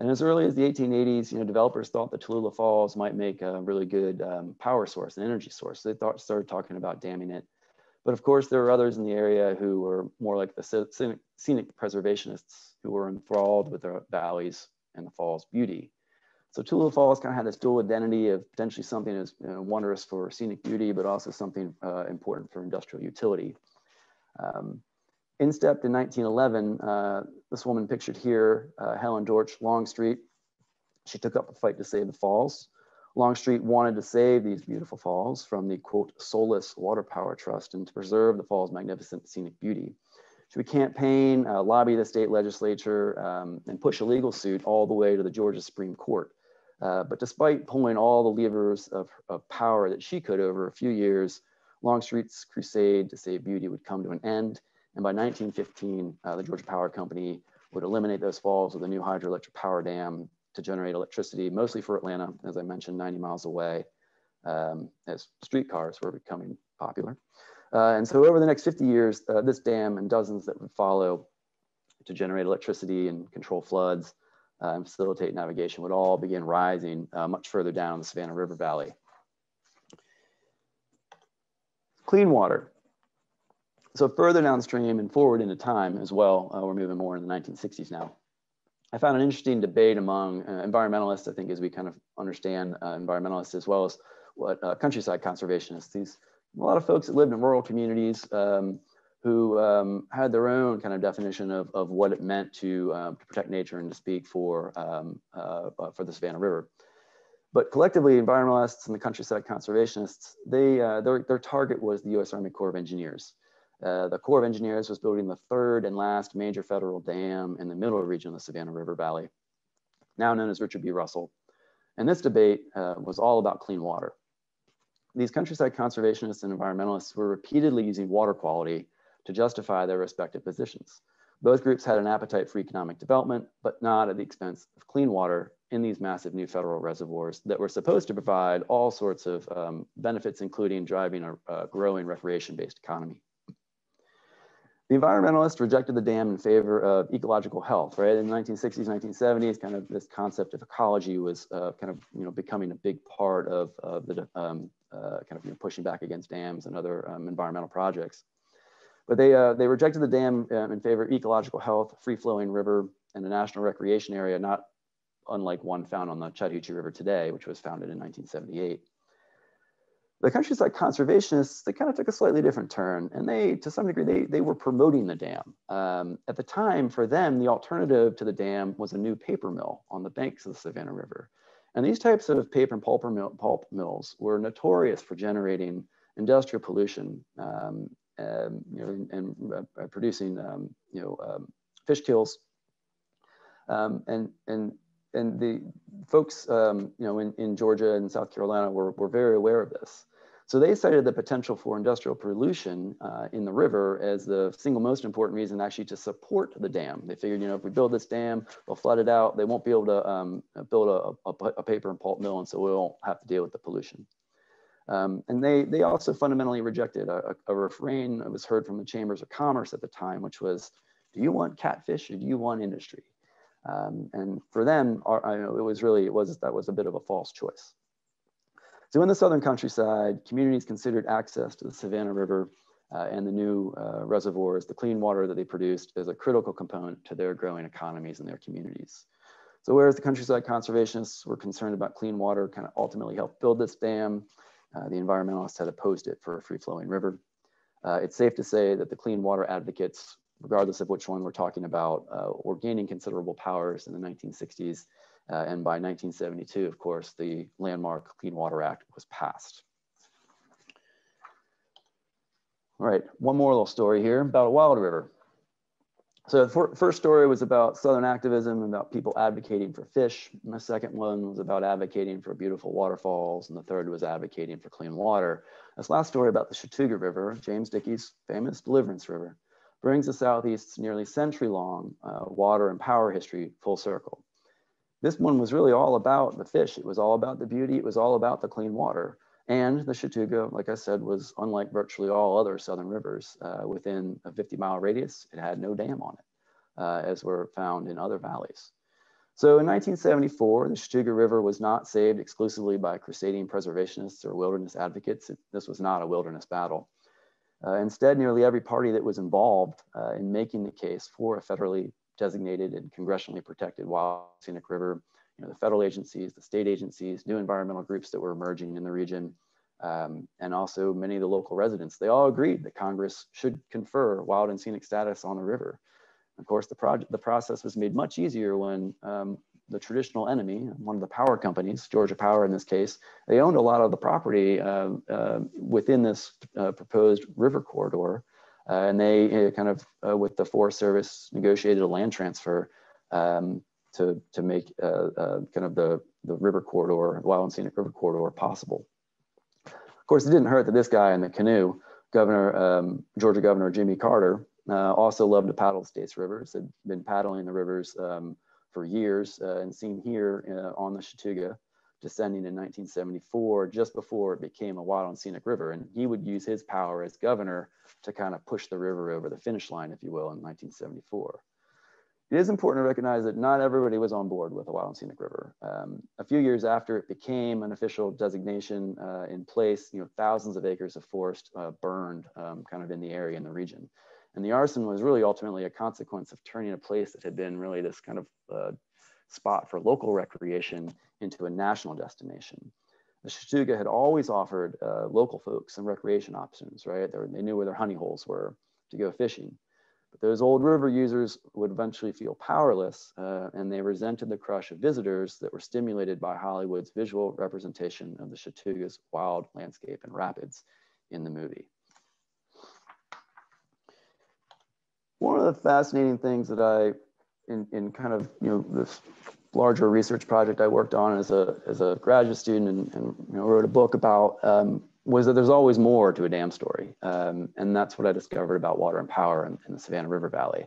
And as early as the 1880s, you know, developers thought the Tallulah Falls might make a really good um, power source, an energy source. So They thought, started talking about damming it. But of course, there were others in the area who were more like the scenic, scenic preservationists who were enthralled with the valleys and the falls' beauty. So Tallulah Falls kind of had this dual identity of potentially something that's you know, wondrous for scenic beauty, but also something uh, important for industrial utility. Um, instepped in 1911, uh, this woman pictured here, uh, Helen Dortch Longstreet. She took up a fight to save the falls. Longstreet wanted to save these beautiful falls from the quote, soulless water power trust and to preserve the falls' magnificent scenic beauty. She would campaign, uh, lobby the state legislature, um, and push a legal suit all the way to the Georgia Supreme Court. Uh, but despite pulling all the levers of, of power that she could over a few years, Longstreet's crusade to save beauty would come to an end and by 1915, uh, the Georgia Power Company would eliminate those falls with a new hydroelectric power dam to generate electricity, mostly for Atlanta, as I mentioned, 90 miles away, um, as streetcars were becoming popular. Uh, and so over the next 50 years, uh, this dam and dozens that would follow to generate electricity and control floods uh, and facilitate navigation would all begin rising uh, much further down the Savannah River Valley. Clean water so further downstream and forward into time as well, uh, we're moving more in the 1960s now. I found an interesting debate among uh, environmentalists, I think, as we kind of understand uh, environmentalists as well as what uh, countryside conservationists. These a lot of folks that lived in rural communities um, who um, had their own kind of definition of, of what it meant to, um, to protect nature and to speak for um, uh, uh, for the Savannah River. But collectively, environmentalists and the countryside conservationists, they their, their target was the U.S. Army Corps of Engineers. Uh, the Corps of Engineers was building the third and last major federal dam in the middle region of the Savannah River Valley, now known as Richard B. Russell. And this debate uh, was all about clean water. These countryside conservationists and environmentalists were repeatedly using water quality to justify their respective positions. Both groups had an appetite for economic development, but not at the expense of clean water in these massive new federal reservoirs that were supposed to provide all sorts of um, benefits, including driving a, a growing recreation-based economy. The environmentalists rejected the dam in favor of ecological health, right? In the 1960s, 1970s, kind of this concept of ecology was uh, kind of, you know, becoming a big part of, of the um, uh, kind of you know, pushing back against dams and other um, environmental projects. But they, uh, they rejected the dam um, in favor of ecological health, free-flowing river, and a national recreation area, not unlike one found on the Chattahoochee River today, which was founded in 1978. The countries countryside conservationists, they kind of took a slightly different turn and they, to some degree, they, they were promoting the dam. Um, at the time, for them, the alternative to the dam was a new paper mill on the banks of the Savannah River. And these types of paper and pulp, pulp mills were notorious for generating industrial pollution um, um, you know, and, uh, producing um, you know, um, fish kills. And, and and the folks, um, you know, in, in Georgia and South Carolina were, were very aware of this. So they cited the potential for industrial pollution uh, in the river as the single most important reason actually to support the dam. They figured, you know, if we build this dam, they'll flood it out. They won't be able to um, build a, a, a, paper and pulp mill, and so we won't have to deal with the pollution. Um, and they, they also fundamentally rejected a, a, refrain that was heard from the chambers of commerce at the time, which was, do you want catfish or do you want industry? Um, and for them, our, I know it was really, it was, that was a bit of a false choice. So in the southern countryside, communities considered access to the Savannah River uh, and the new uh, reservoirs, the clean water that they produced as a critical component to their growing economies and their communities. So whereas the countryside conservationists were concerned about clean water kind of ultimately helped build this dam, uh, the environmentalists had opposed it for a free flowing river. Uh, it's safe to say that the clean water advocates, regardless of which one we're talking about, uh, were gaining considerable powers in the 1960s. Uh, and by 1972, of course, the landmark Clean Water Act was passed. All right, one more little story here about a wild river. So the first story was about Southern activism, about people advocating for fish. And the second one was about advocating for beautiful waterfalls. And the third was advocating for clean water. This last story about the Chattooga River, James Dickey's famous Deliverance River, brings the Southeast's nearly century-long uh, water and power history full circle. This one was really all about the fish. It was all about the beauty. It was all about the clean water. And the Chattooga, like I said, was unlike virtually all other southern rivers uh, within a 50 mile radius. It had no dam on it, uh, as were found in other valleys. So in 1974, the Chattooga River was not saved exclusively by crusading preservationists or wilderness advocates. It, this was not a wilderness battle. Uh, instead, nearly every party that was involved uh, in making the case for a federally designated and congressionally protected wild scenic river you know, the federal agencies, the state agencies, new environmental groups that were emerging in the region, um, and also many of the local residents. They all agreed that Congress should confer wild and scenic status on the river. Of course, the, project, the process was made much easier when um, the traditional enemy, one of the power companies, Georgia Power in this case, they owned a lot of the property uh, uh, within this uh, proposed river corridor. Uh, and they uh, kind of, uh, with the Forest Service, negotiated a land transfer um, to, to make kind of the, the river corridor, the wild and scenic river corridor possible. Of course, it didn't hurt that this guy in the canoe, Governor, um, Georgia Governor Jimmy Carter, also loved to paddle state's rivers, had been paddling the rivers um, for years uh, and seen here uh, on the Chattooga descending in 1974, just before it became a wild and scenic river. And he would use his power as governor to kind of push the river over the finish line, if you will, in 1974 it is important to recognize that not everybody was on board with the Wild and Scenic River. Um, a few years after it became an official designation uh, in place, you know, thousands of acres of forest uh, burned um, kind of in the area in the region. And the arson was really ultimately a consequence of turning a place that had been really this kind of uh, spot for local recreation into a national destination. The Chattooga had always offered uh, local folks some recreation options, right? They, were, they knew where their honey holes were to go fishing. But those old river users would eventually feel powerless uh, and they resented the crush of visitors that were stimulated by Hollywood's visual representation of the Chattooga's wild landscape and rapids in the movie. One of the fascinating things that I, in, in kind of, you know, this larger research project I worked on as a, as a graduate student and, and you know, wrote a book about um, was that there's always more to a dam story. Um, and that's what I discovered about water and power in, in, the Savannah River Valley.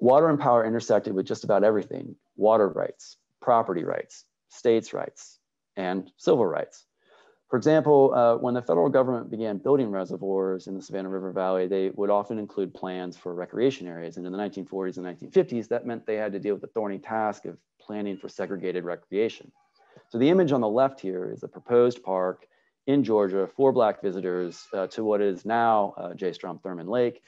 Water and power intersected with just about everything, water rights, property rights, states' rights, and civil rights. For example, uh, when the federal government began building reservoirs in the Savannah River Valley, they would often include plans for recreation areas. And in the 1940s and 1950s, that meant they had to deal with the thorny task of planning for segregated recreation. So the image on the left here is a proposed park in Georgia for Black visitors uh, to what is now uh, J. Strom Thurmond Lake.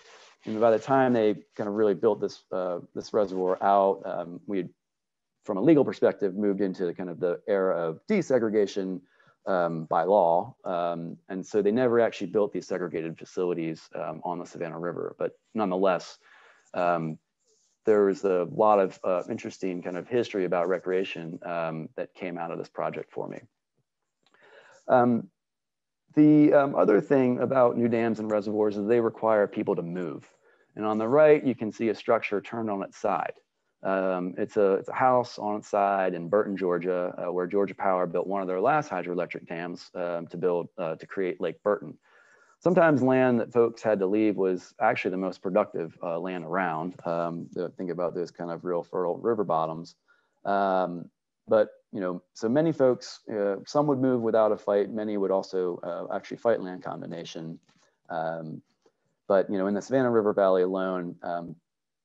And by the time they kind of really built this, uh, this reservoir out, um, we had, from a legal perspective, moved into kind of the era of desegregation um, by law. Um, and so they never actually built these segregated facilities um, on the Savannah River. But nonetheless, um, there was a lot of uh, interesting kind of history about recreation um, that came out of this project for me. Um, the other thing about new dams and reservoirs is they require people to move. And on the right, you can see a structure turned on its side. Um, it's, a, it's a house on its side in Burton, Georgia, uh, where Georgia Power built one of their last hydroelectric dams um, to build, uh, to create Lake Burton. Sometimes land that folks had to leave was actually the most productive uh, land around. Um, think about those kind of real fertile river bottoms. Um, but you know, so many folks, uh, some would move without a fight. Many would also uh, actually fight land condemnation. Um, but you know, in the Savannah River Valley alone, um,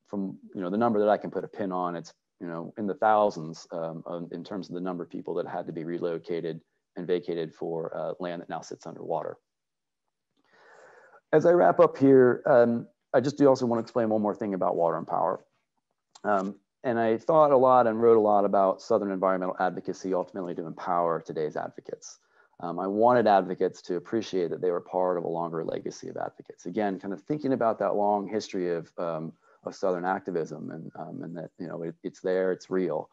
from you know the number that I can put a pin on, it's you know, in the thousands um, in terms of the number of people that had to be relocated and vacated for uh, land that now sits underwater. As I wrap up here, um, I just do also want to explain one more thing about water and power. Um, and I thought a lot and wrote a lot about Southern environmental advocacy ultimately to empower today's advocates. Um, I wanted advocates to appreciate that they were part of a longer legacy of advocates. Again, kind of thinking about that long history of, um, of Southern activism and, um, and that, you know, it, it's there, it's real.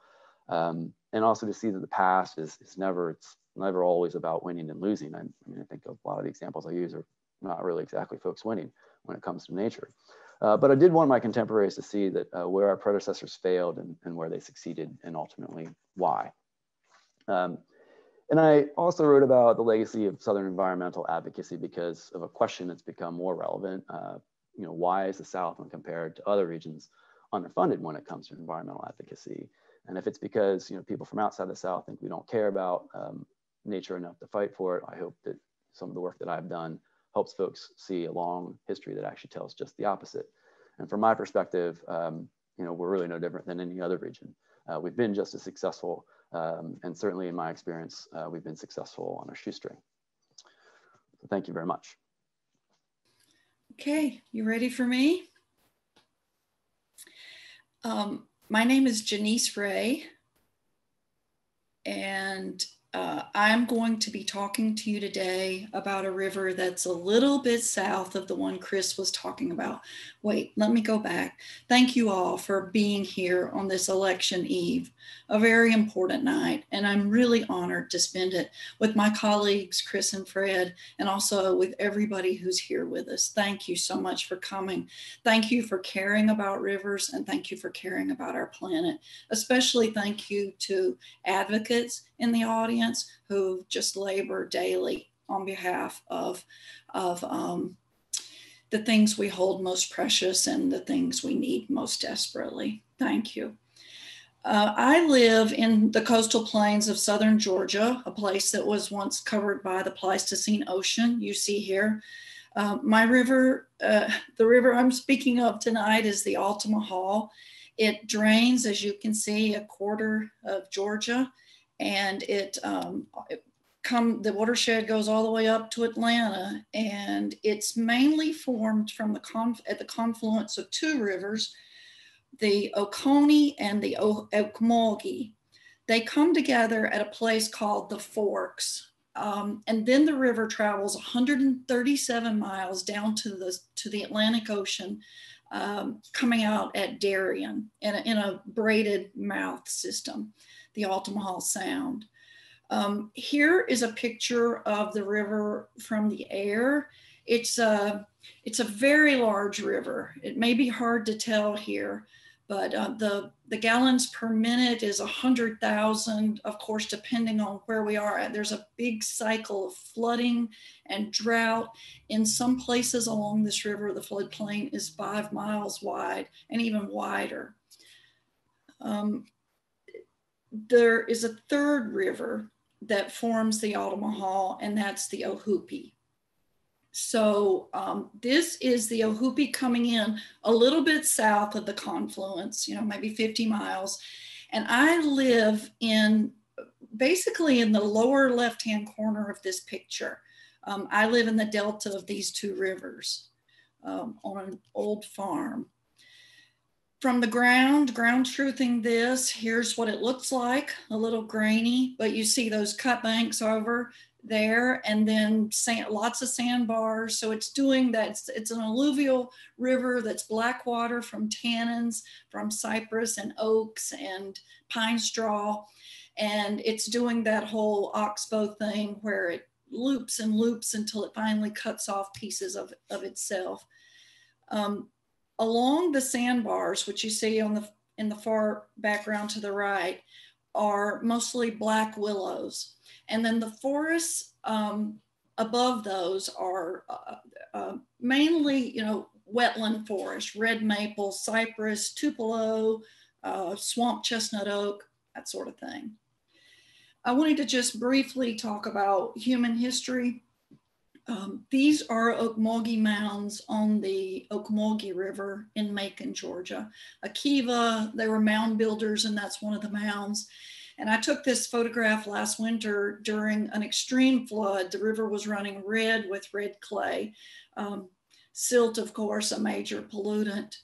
Um, and also to see that the past is, is never, it's never always about winning and losing. I, I mean, I think a lot of the examples I use are not really exactly folks winning when it comes to nature. Uh, but I did want my contemporaries to see that uh, where our predecessors failed and, and, where they succeeded and ultimately why. Um, and I also wrote about the legacy of Southern environmental advocacy because of a question that's become more relevant. Uh, you know, why is the South, when compared to other regions, underfunded when it comes to environmental advocacy? And if it's because you know people from outside the South think we don't care about um, nature enough to fight for it, I hope that some of the work that I've done helps folks see a long history that actually tells just the opposite. And from my perspective, um, you know, we're really no different than any other region. Uh, we've been just as successful, um, and certainly in my experience, uh, we've been successful on a shoestring. So thank you very much. Okay, you ready for me? Um, my name is Janisse Ray, and uh, I'm going to be talking to you today about a river that's a little bit south of the one Chris was talking about. Wait, let me go back. Thank you all for being here on this election eve, a very important night. And I'm really honored to spend it with my colleagues, Chris and Fred, and also with everybody who's here with us. Thank you so much for coming. Thank you for caring about rivers and thank you for caring about our planet. Especially thank you to advocates in the audience who just labor daily on behalf of, of um, the things we hold most precious and the things we need most desperately. Thank you. Uh, I live in the coastal plains of southern Georgia, a place that was once covered by the Pleistocene Ocean, you see here. Uh, my river, uh, the river I'm speaking of tonight is the Altamaha. It drains, as you can see, a quarter of Georgia and it, um, it come the watershed goes all the way up to Atlanta, and it's mainly formed from the conf, at the confluence of two rivers, the Oconee and the o- Ocmulgee. They come together at a place called the Forks, um, and then the river travels 137 miles down to the to the Atlantic Ocean, um, coming out at Darien in a, in a braided mouth system the Altamaha Sound. Um, here is a picture of the river from the air. It's a, it's a very large river. It may be hard to tell here, but uh, the, the gallons per minute is 100,000, of course, depending on where we are. There's a big cycle of flooding and drought. In some places along this river, the floodplain is five miles wide and even wider. Um, there is a third river that forms the Altamaha, and that's the Ohoopee. So um, this is the Ohoopee coming in a little bit south of the confluence, you know, maybe 50 miles. And I live in basically in the lower left-hand corner of this picture. Um, I live in the delta of these two rivers um, on an old farm from the ground, ground truthing this, here's what it looks like, a little grainy, but you see those cut banks over there and then sand, lots of sandbars. So it's doing that. It's, it's, an alluvial river that's black water from tannins, from cypress and oaks and pine straw. And it's doing that whole oxbow thing where it loops and loops until it finally cuts off pieces of, of itself. Um, along the sandbars, which you see on the in the far background to the right, are mostly black willows. And then the forests um, above those are uh, uh, mainly, you know, wetland forest, red maple, cypress, tupelo, uh, swamp chestnut oak, that sort of thing. I wanted to just briefly talk about human history Um, these are Ocmulgee mounds on the Ocmulgee River in Macon, Georgia. Akiva, they were mound builders, and that's one of the mounds. And I took this photograph last winter during an extreme flood. The river was running red with red clay. Um, silt, of course, a major pollutant.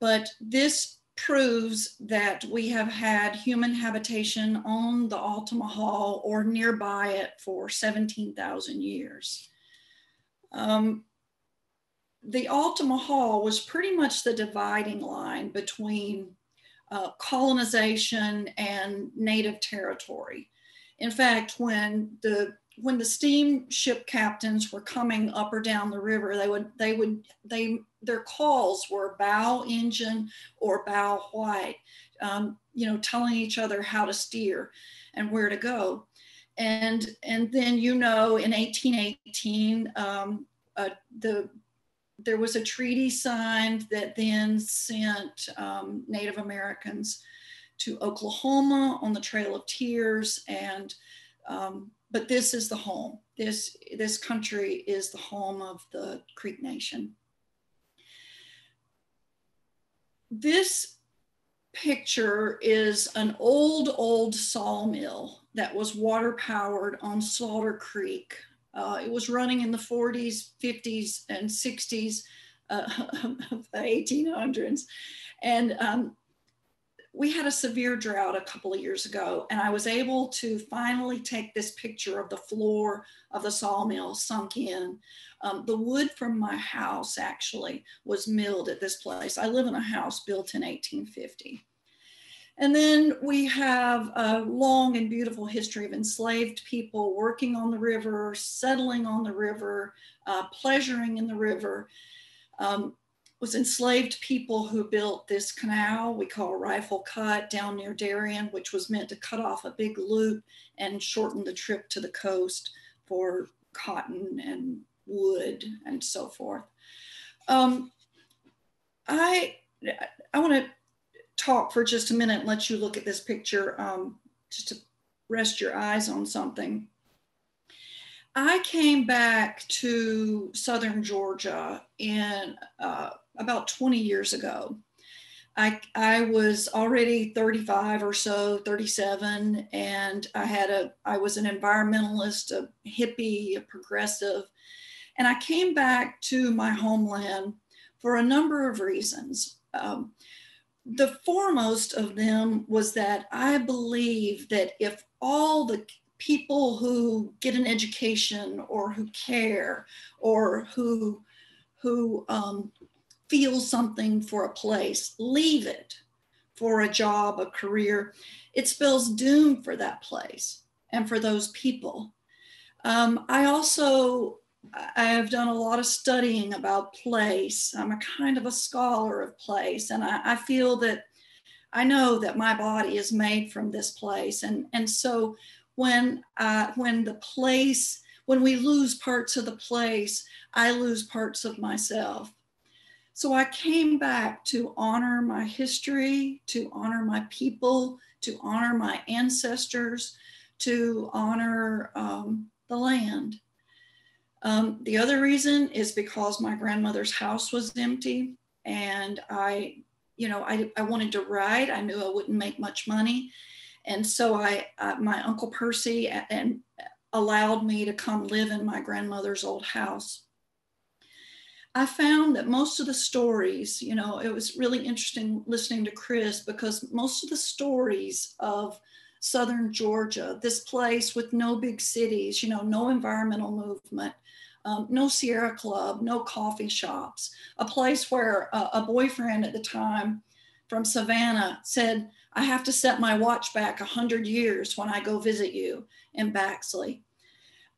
But this proves that we have had human habitation on the Altamaha or nearby it for 17,000 years. Um, the Altamaha was pretty much the dividing line between uh, colonization and native territory. In fact, when the when the steamship captains were coming up or down the river, they would they would they their calls were bow Indian or bow white, um, you know, telling each other how to steer and where to go. And and then you know, in 1818, um, uh, the there was a treaty signed that then sent um, Native Americans to Oklahoma on the Trail of Tears and um, but this is the home. This, this country is the home of the Creek Nation. This picture is an old, old sawmill that was water powered on Slaughter Creek. Uh, it was running in the 40s, 50s, and 60s uh, of the 1800s. And um, we had a severe drought a couple of years ago, and I was able to finally take this picture of the floor of the sawmill sunk in. Um, the wood from my house actually was milled at this place. I live in a house built in 1850. And then we have a long and beautiful history of enslaved people working on the river, settling on the river, uh, pleasuring in the river. Um, was enslaved people who built this canal we call rifle cut down near Darien, which was meant to cut off a big loop and shorten the trip to the coast for cotton and wood and so forth. Um, I I want to talk for just a minute and let you look at this picture um, just to rest your eyes on something. I came back to Southern Georgia in uh, about 20 years ago. I, I was already 35 or so, 37, and I had a, I was an environmentalist, a hippie, a progressive. And I came back to my homeland for a number of reasons. Um, the foremost of them was that I believe that if all the people who get an education or who care or who who um, feel something for a place, leave it for a job, a career, it spells doom for that place and for those people. Um, I also I have done a lot of studying about place. I'm a kind of a scholar of place, and I, I feel that I know that my body is made from this place, and and so when uh, when the place when we lose parts of the place, I lose parts of myself. So I came back to honor my history, to honor my people, to honor my ancestors, to honor um, the land. Um, the other reason is because my grandmother's house was empty and I, you know, I, I wanted to write. I knew I wouldn't make much money. And so I, uh, my Uncle Percy and allowed me to come live in my grandmother's old house. I found that most of the stories, you know, it was really interesting listening to Chris because most of the stories of Southern Georgia, this place with no big cities, you know, no environmental movement, um, no Sierra Club, no coffee shops, a place where a, a boyfriend at the time from Savannah said, I have to set my watch back 100 years when I go visit you in Baxley.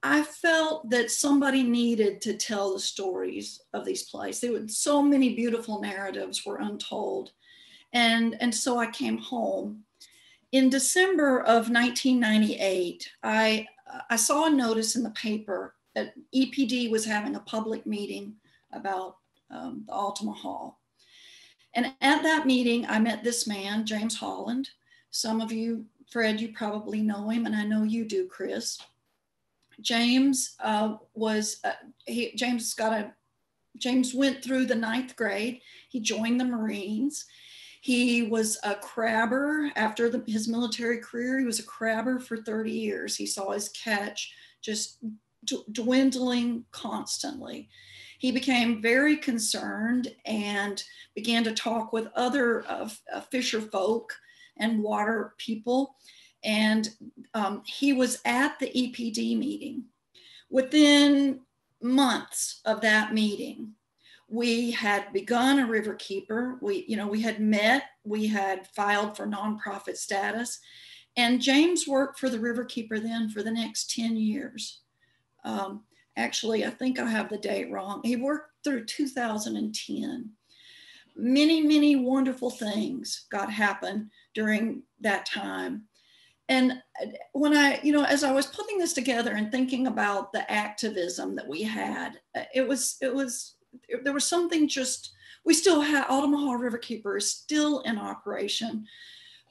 I felt that somebody needed to tell the stories of these places. There were so many beautiful narratives were untold. And, and so I came home. In December of 1998, I, I saw a notice in the paper that EPD was having a public meeting about um, the Altamaha. And at that meeting, I met this man, James Holland. Some of you, Fred, you probably know him, and I know you do, Chris. James uh, was uh, he James got a James went through the ninth grade. He joined the Marines. He was a crabber after the, his military career. He was a crabber for 30 years. He saw his catch just dwindling constantly. He became very concerned and began to talk with other uh, uh, fisher folk and water people. And um, he was at the EPD meeting. Within months of that meeting, we had begun a river keeper. We, you know, we had met, we had filed for nonprofit status, and James worked for the river keeper then for the next 10 years. Um, actually, I think I have the date wrong. He worked through 2010. Many, many wonderful things got happen during that time. And when I, you know, as I was putting this together and thinking about the activism that we had, it was, it was, there was something just, we still have, Altamaha Riverkeeper is still in operation.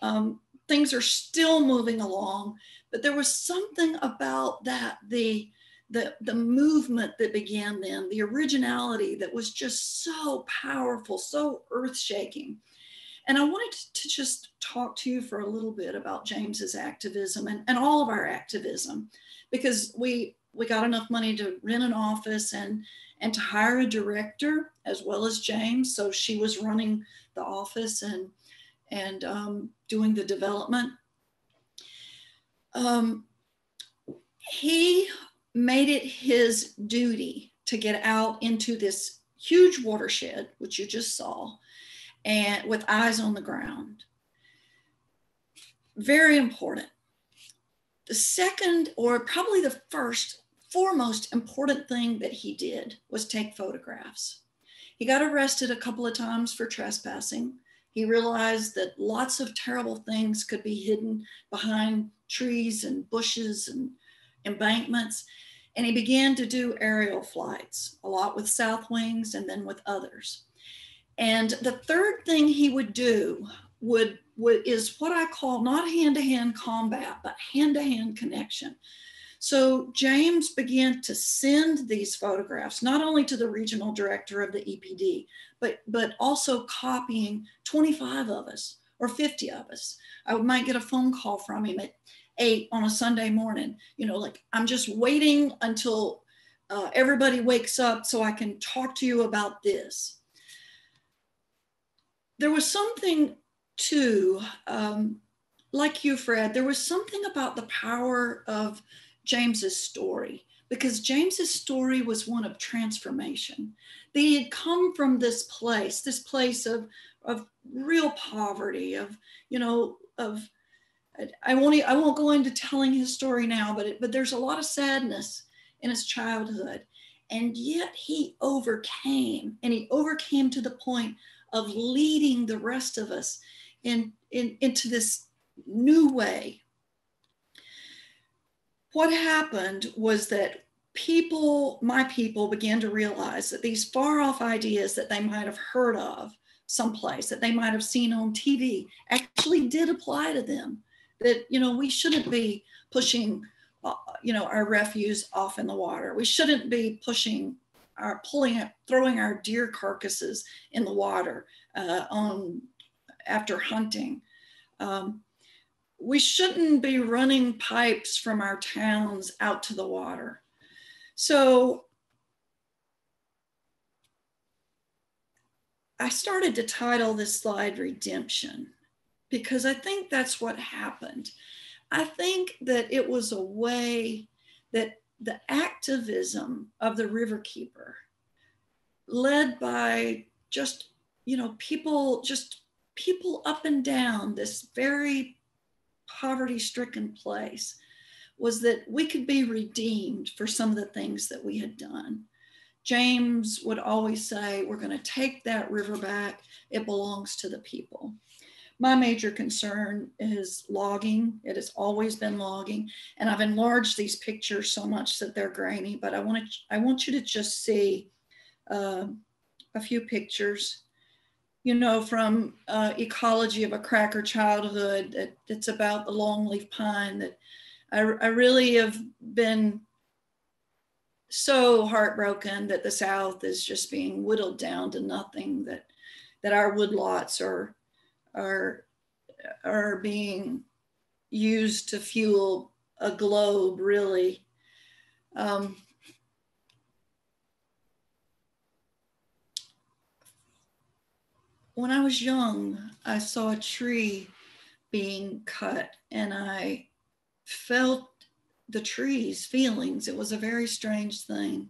Um, things are still moving along, but there was something about that, the, the, the movement that began then, the originality that was just so powerful, so earth shaking. And I wanted to just talk to you for a little bit about James's activism and, and all of our activism, because we we got enough money to rent an office and and to hire a director as well as James. So she was running the office and and um, doing the development. Um, he made it his duty to get out into this huge watershed, which you just saw, and with eyes on the ground. Very important. The second, or probably the first, foremost important thing that he did was take photographs. He got arrested a couple of times for trespassing. He realized that lots of terrible things could be hidden behind trees and bushes and embankments. And he began to do aerial flights, a lot with SouthWings and then with others. And the third thing he would do would, would is what I call not hand-to-hand combat, but hand-to-hand connection. So James began to send these photographs not only to the regional director of the EPD, but but also copying 25 of us or 50 of us. I might get a phone call from him at eight on a Sunday morning. You know, like I'm just waiting until uh, everybody wakes up so I can talk to you about this. There was something too, um, like you, Fred, there was something about the power of James's story because James's story was one of transformation. They had come from this place, this place of, of real poverty, of, you know, of I won't I won't go into telling his story now, but it, but there's a lot of sadness in his childhood, and yet he overcame, and he overcame to the point of leading the rest of us in, in into this new way. What happened was that people, my people, began to realize that these far off ideas that they might have heard of someplace, that they might have seen on TV, actually did apply to them that you know we shouldn't be pushing uh, you know our refuse off in the water we shouldn't be pushing our pulling it throwing our deer carcasses in the water uh, on after hunting um, we shouldn't be running pipes from our towns out to the water so I started to title this slide Redemption because I think that's what happened. I think that it was a way that the activism of the Riverkeeper, led by just, you know, people, just people up and down this very poverty stricken place, was that we could be redeemed for some of the things that we had done. James would always say, We're going to take that river back. It belongs to the people. My major concern is logging. It has always been logging. And I've enlarged these pictures so much that they're grainy, but I want to, I want you to just see uh, a few pictures, you know, from uh, Ecology of a Cracker Childhood that, that's about the longleaf pine that I, I really have been so heartbroken that the South is just being whittled down to nothing. That that our woodlots are are are being used to fuel a globe, really. Um, when I was young, I saw a tree being cut and I felt the tree's feelings. It was a very strange thing.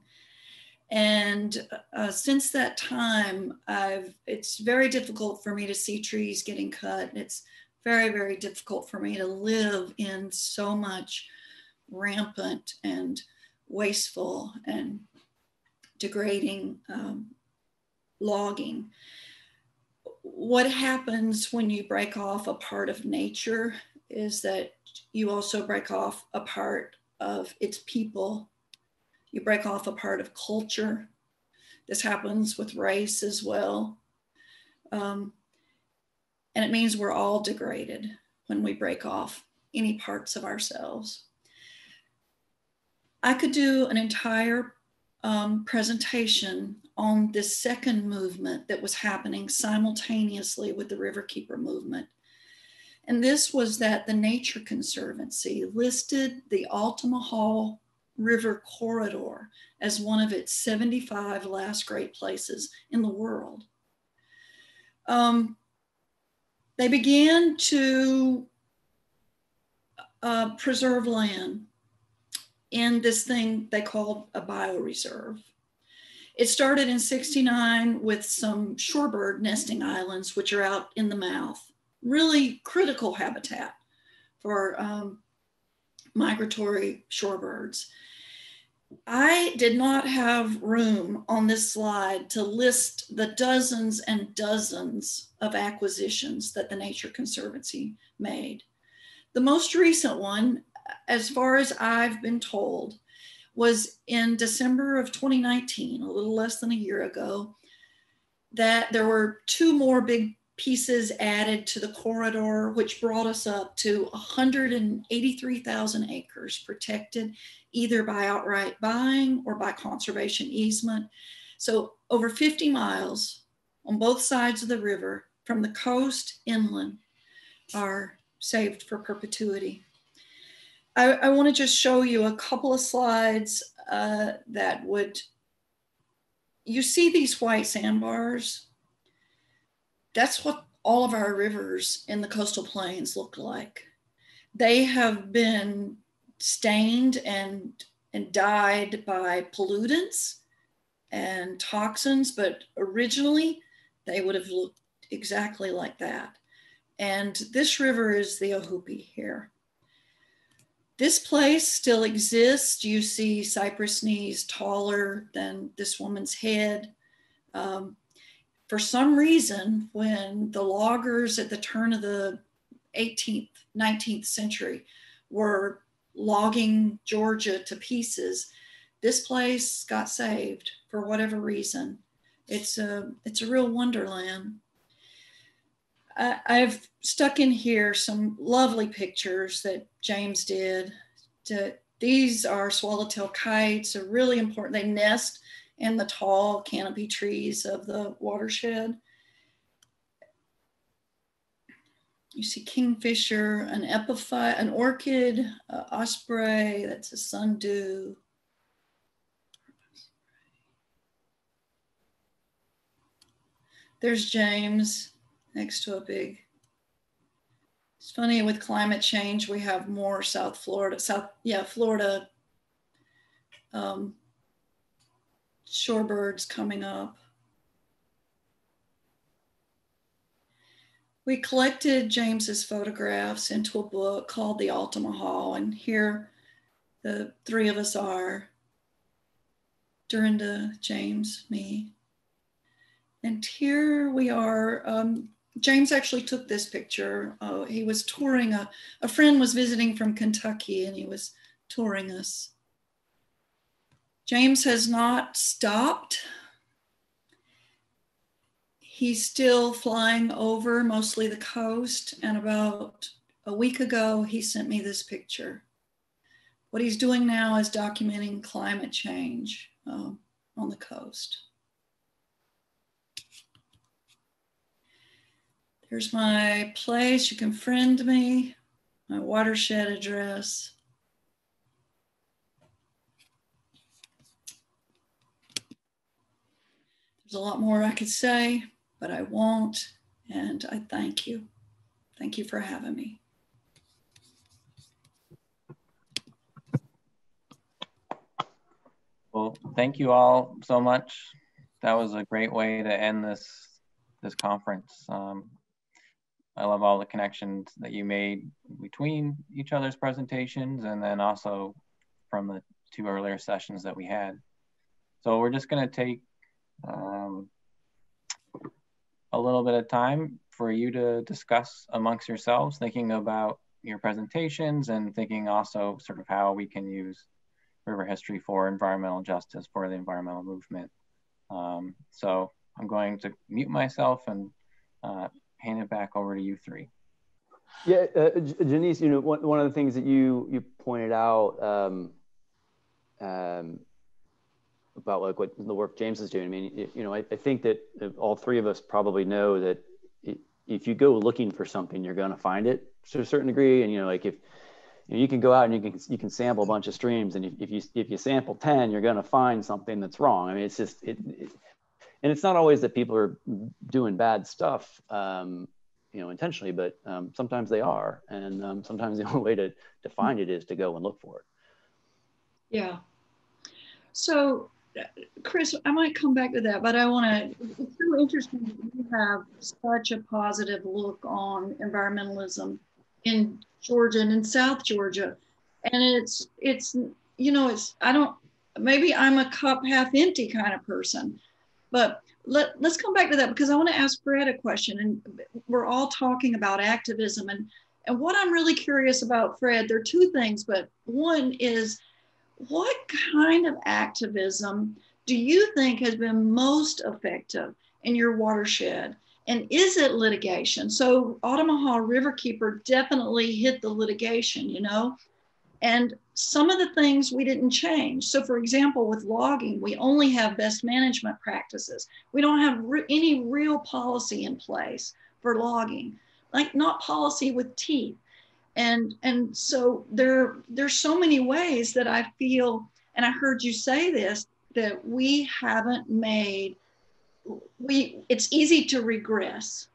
And uh, since that time, I've it's very difficult for me to see trees getting cut. It's very, very difficult for me to live in so much rampant and wasteful and degrading um, logging what happens when you break off a part of nature is that you also break off a part of its people. You break off a part of culture. This happens with race as well. Um, and it means we're all degraded when we break off any parts of ourselves. I could do an entire um, presentation on this second movement that was happening simultaneously with the Riverkeeper movement. And this was that the Nature Conservancy listed the Altamaha River Corridor as one of its 75 last great places in the world. Um, they began to uh, preserve land in this thing they called a bioreserve. It started in 69 with some shorebird nesting islands, which are out in the mouth, really critical habitat for um, migratory shorebirds. I did not have room on this slide to list the dozens and dozens of acquisitions that the Nature Conservancy made. The most recent one, as far as I've been told, was in December of 2019, a little less than a year ago, that there were two more big pieces added to the corridor, which brought us up to 183,000 acres protected either by outright buying or by conservation easement. So over 50 miles on both sides of the river from the coast inland are saved for perpetuity. I, I want to just show you a couple of slides uh, that would, you see these white sandbars? That's what all of our rivers in the coastal plains look like. They have been stained and, and dyed by pollutants and toxins, but originally they would have looked exactly like that. And this river is the Ohoopee here. This place still exists. You see cypress knees taller than this woman's head. Um, for some reason, when the loggers at the turn of the 18th, 19th century were logging Georgia to pieces, this place got saved for whatever reason. It's a, it's a real wonderland. I, have stuck in here some lovely pictures that James did. To, these are swallowtail kites, are really important. They nest in the tall canopy trees of the watershed. You see kingfisher, an epiphyte, an orchid, osprey, that's a sundew. There's James next to a big. It's funny with climate change, we have more South Florida, South, yeah, Florida um, shorebirds coming up. We collected James's photographs into a book called The Altamaha, and here the three of us are Dorinda, James, me. And here we are um, James actually took this picture. Uh, he was touring, a, a friend was visiting from Kentucky and he was touring us. James has not stopped. He's still flying over mostly the coast. And about a week ago, he sent me this picture. what he's doing now is documenting climate change uh, on the coast. Here's my place. You can friend me, my watershed address. There's a lot more I could say, but I won't. And I thank you. Thank you for having me. Well, thank you all so much. That was a great way to end this this conference. Um, I love all the connections that you made between each other's presentations and then also from the two earlier sessions that we had. So we're just going to take um, a little bit of time for you to discuss amongst yourselves, thinking about your presentations and thinking also sort of how we can use river history for environmental justice for the environmental movement. Um, so I'm going to mute myself and uh, hand it back over to you three. Yeah, uh, Janisse, you know, one, one of the things that you you pointed out um, um, about like what the work James is doing. I mean, you know, I, I think that all three of us probably know that if you go looking for something, you're going to find it to a certain degree. And you know, like if you, know, you can go out and you can you can sample a bunch of streams, and if, if you if you sample ten, you're going to find something that's wrong. I mean, it's just it, it and it's not always that people are doing bad stuff, um, you know, intentionally, but um, sometimes they are, and um, sometimes the only way to to find it is to go and look for it. Yeah. So Chris, I might come back to that, but I want to. It's so interesting that you have such a positive look on environmentalism in Georgia and in South Georgia, and it's it's you know it's I don't maybe I'm a cup half empty kind of person, but let let's come back to that because I want to ask Fred a question, and we're all talking about activism and and what I'm really curious about, Fred. There are two things, but one is what kind of activism do you think has been most effective in your watershed? And is it litigation? So Altamaha Riverkeeper definitely hit the litigation, you know? And some of the things we didn't change. So, for example, with logging, we only have best management practices. We don't have re- any real policy in place for logging, like not policy with teeth and and so there there's so many ways that i feel and i heard you say this that we haven't made we it's easy to regress.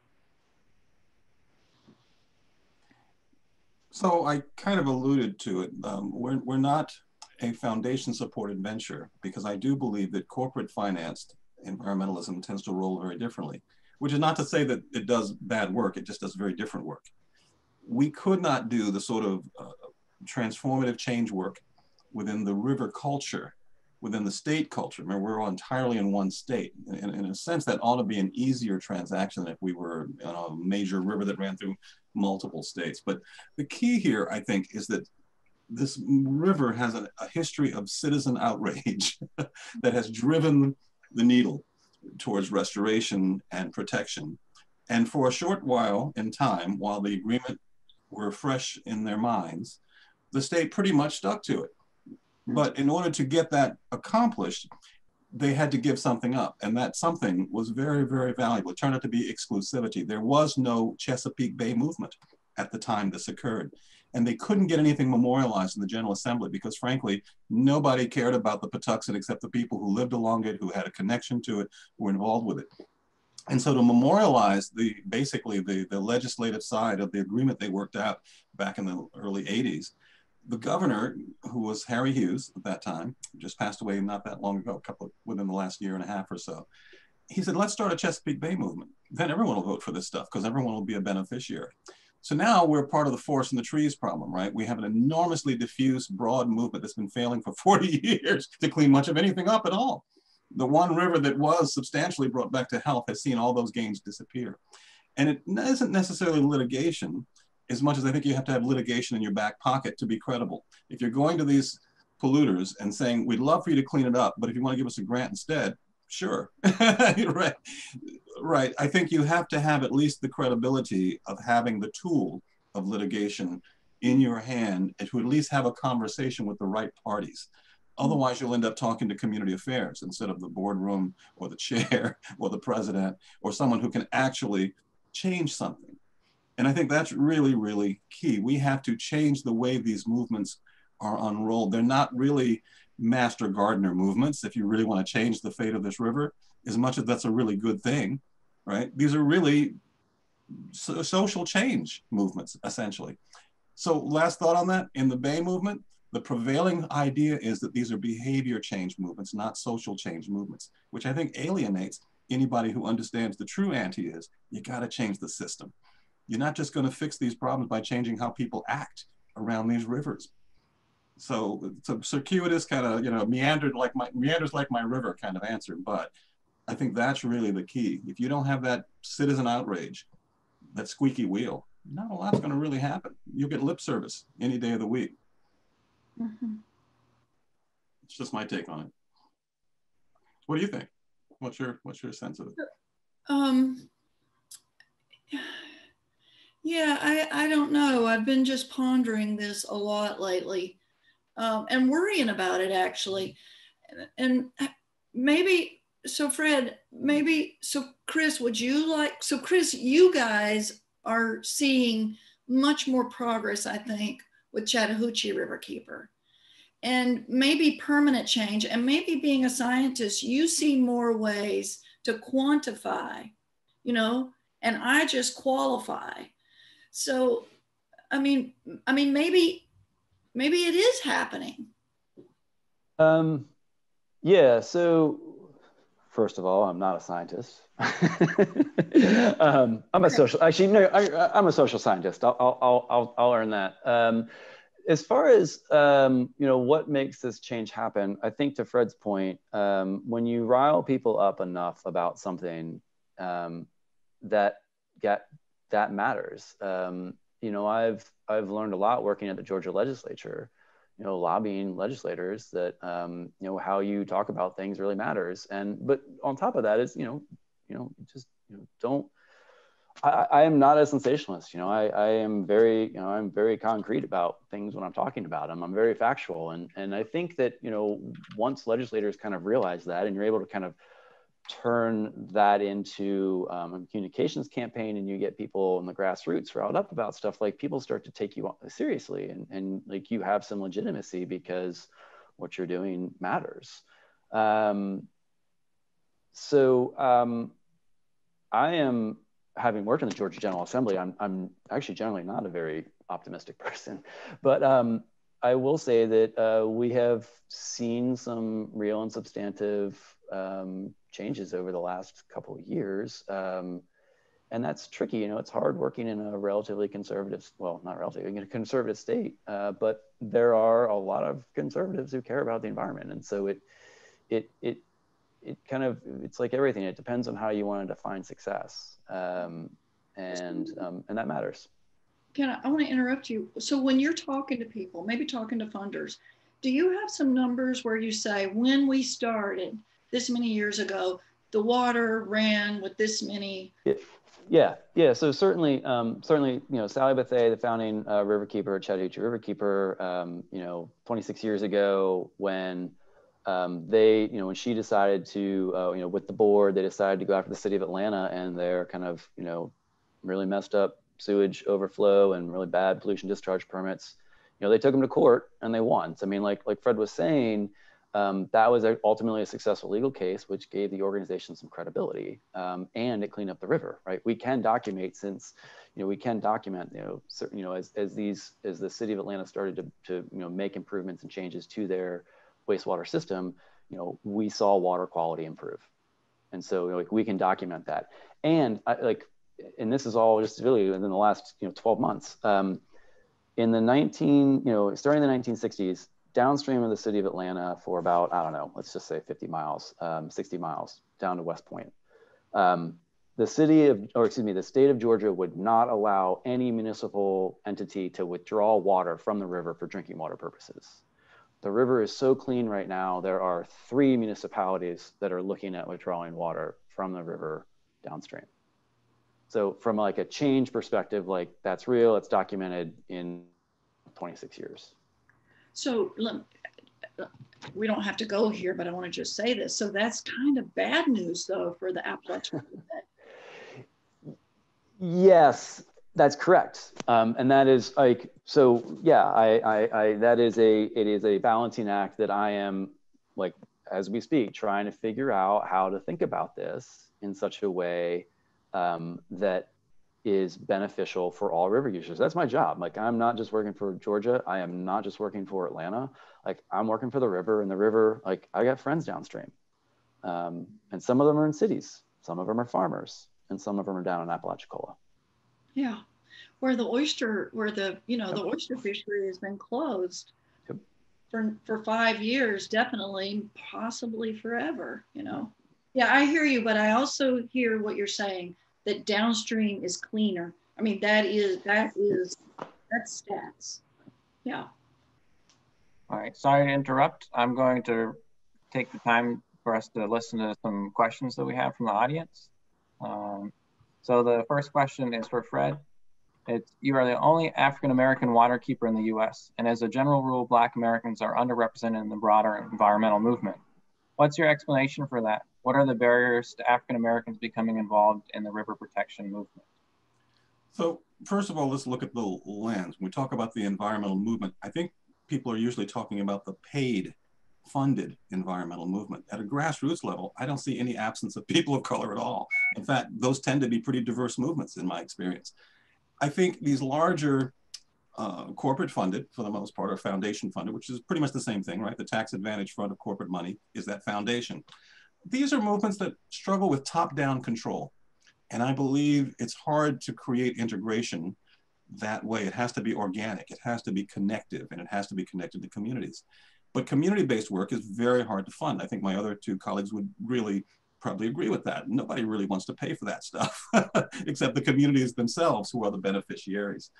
So i kind of alluded to it um, we're, we're not a foundation supported venture because i do believe that corporate financed environmentalism tends to roll very differently which is not to say that it does bad work it just does very different work we could not do the sort of uh, transformative change work within the river culture, within the state culture. Remember, we're all entirely in one state. In, in a sense, that ought to be an easier transaction if we were on a major river that ran through multiple states. But the key here, I think, is that this river has a, a history of citizen outrage that has driven the needle towards restoration and protection. And for a short while in time, while the agreement were fresh in their minds, the state pretty much stuck to it. But in order to get that accomplished, they had to give something up. And that something was very, very valuable. It turned out to be exclusivity. There was no Chesapeake Bay movement at the time this occurred. And they couldn't get anything memorialized in the General Assembly because, frankly, nobody cared about the Patuxent except the people who lived along it, who had a connection to it, who were involved with it. And so to memorialize the basically the, the legislative side of the agreement they worked out back in the early 80s, the governor, who was Harry Hughes at that time, just passed away not that long ago, a couple of, within the last year and a half or so, he said, let's start a Chesapeake Bay movement. Then everyone will vote for this stuff because everyone will be a beneficiary. So now we're part of the forest in the trees problem, right? We have an enormously diffuse, broad movement that's been failing for 40 years to clean much of anything up at all the one river that was substantially brought back to health has seen all those gains disappear. And it isn't necessarily litigation as much as I think you have to have litigation in your back pocket to be credible. If you're going to these polluters and saying, we'd love for you to clean it up, but if you want to give us a grant instead, sure. right. Right. I think you have to have at least the credibility of having the tool of litigation in your hand and to at least have a conversation with the right parties. Mm-hmm. Otherwise, you'll end up talking to community affairs instead of the boardroom or the chair or the president or someone who can actually change something. And I think that's really, really key. We have to change the way these movements are unrolled. They're not really master gardener movements, if you really want to change the fate of this river, as much as that's a really good thing, right? These are really so social change movements, essentially. So last thought on that, in the Bay movement, the prevailing idea is that these are behavior change movements, not social change movements, which I think alienates anybody who understands the true anti is you got to change the system. You're not just going to fix these problems by changing how people act around these rivers. So it's a circuitous kind of, you know, meandered like my meanders like my river kind of answer. But I think that's really the key. If you don't have that citizen outrage, that squeaky wheel, not a lot's going to really happen. You'll get lip service any day of the week. Mm-hmm. It's just my take on it. What do you think? What's your what's your sense of it? Um, yeah, I I don't know. I've been just pondering this a lot lately, um, and worrying about it actually, and maybe so. Fred, maybe so. Chris, would you like so? Chris, you guys are seeing much more progress, I think, with Chattahoochee Riverkeeper. And maybe permanent change, and maybe being a scientist, you see more ways to quantify, you know, and I just qualify. So, I mean, I mean, maybe, maybe it is happening. Um, yeah. So, first of all, I'm not a scientist. um, I'm a social. Actually, no, I, am a social scientist. I'll, I'll, I'll, I'll earn that. Um, as far as um, you know, what makes this change happen? I think to Fred's point, um, when you rile people up enough about something um, that get that matters. Um, you know, I've I've learned a lot working at the Georgia legislature you know lobbying legislators that um, you know how you talk about things really matters and but on top of that is you know you know, just you know, don't. I, I am not a sensationalist. You know, I, I am very, you know, I'm very concrete about things when I'm talking about them. I'm very factual, and and I think that you know, once legislators kind of realize that, and you're able to kind of turn that into um, a communications campaign and you get people in the grassroots riled up about stuff like people start to take you seriously and, and like you have some legitimacy because what you're doing matters um, so um, I am having worked in the Georgia General Assembly. I'm, I'm actually generally not a very optimistic person, but um, I will say that uh, we have seen some real and substantive um, changes over the last couple of years. Um, and that's tricky. You know, it's hard working in a relatively conservative, well, not relatively, in a conservative state, uh, but there are a lot of conservatives who care about the environment. And so it, it, it it kind of it's like everything it depends on how you want to define success um, and um, and that matters can I, I want to interrupt you so when you're talking to people maybe talking to funders do you have some numbers where you say when we started this many years ago the water ran with this many yeah yeah so certainly um, certainly you know sally Bethea the founding uh, riverkeeper chattahoochee riverkeeper um, you know 26 years ago when um, they, you know, when she decided to, uh, you know, with the board, they decided to go after the city of Atlanta and their kind of, you know, really messed up sewage overflow and really bad pollution discharge permits. You know, they took them to court and they won. So, I mean, like like Fred was saying, um, that was ultimately a successful legal case, which gave the organization some credibility um, and it cleaned up the river, right? We can document since, you know, we can document, you know, certain, you know, as, as these, as the city of Atlanta started to, to, you know, make improvements and changes to their wastewater system, you know, we saw water quality improve. And so like we can document that. And I, like, and this is all just really within the last, you know, 12 months. Um, in the 19, you know, starting in the 1960s, downstream of the city of Atlanta for about, I don't know, let's just say 50 miles, um, 60 miles down to West Point. Um, the city of, or excuse me, the state of Georgia would not allow any municipal entity to withdraw water from the river for drinking water purposes. The river is so clean right now, there are three municipalities that are looking at withdrawing water from the river downstream. So from like a change perspective, like that's real, it's documented in 26 years. So we don't have to go here, but I want to just say this. So that's kind of bad news, though, for the Appalachian. yes, that's correct, um, and that is like so. Yeah, I, I, I, that is a it is a balancing act that I am like as we speak trying to figure out how to think about this in such a way um, that is beneficial for all river users. That's my job. Like I'm not just working for Georgia. I am not just working for Atlanta. Like I'm working for the river and the river, like I got friends downstream. Um, and some of them are in cities. Some of them are farmers and some of them are down in Apalachicola. Yeah. Where the oyster, where the, you know, the oyster fishery has been closed yep. for, for five years, definitely, possibly forever, you know? Yeah, I hear you, but I also hear what you're saying that downstream is cleaner. I mean, that is, that is, that's stats. Yeah. All right, sorry to interrupt. I'm going to take the time for us to listen to some questions that we have from the audience. Um, so the first question is for Fred. It's, you are the only African-American waterkeeper in the US, and as a general rule, Black Americans are underrepresented in the broader environmental movement. What's your explanation for that? What are the barriers to African Americans becoming involved in the river protection movement? So first of all, let's look at the lens. When we talk about the environmental movement, I think people are usually talking about the paid, funded environmental movement. At a grassroots level, I don't see any absence of people of color at all. In fact, those tend to be pretty diverse movements in my experience. I think these larger uh, corporate funded, for the most part, or foundation funded, which is pretty much the same thing, right? The tax advantage front of corporate money is that foundation these are movements that struggle with top-down control. And I believe it's hard to create integration that way. It has to be organic, it has to be connective, and it has to be connected to communities. But community-based work is very hard to fund. I think my other two colleagues would really probably agree with that. Nobody really wants to pay for that stuff, except the communities themselves who are the beneficiaries.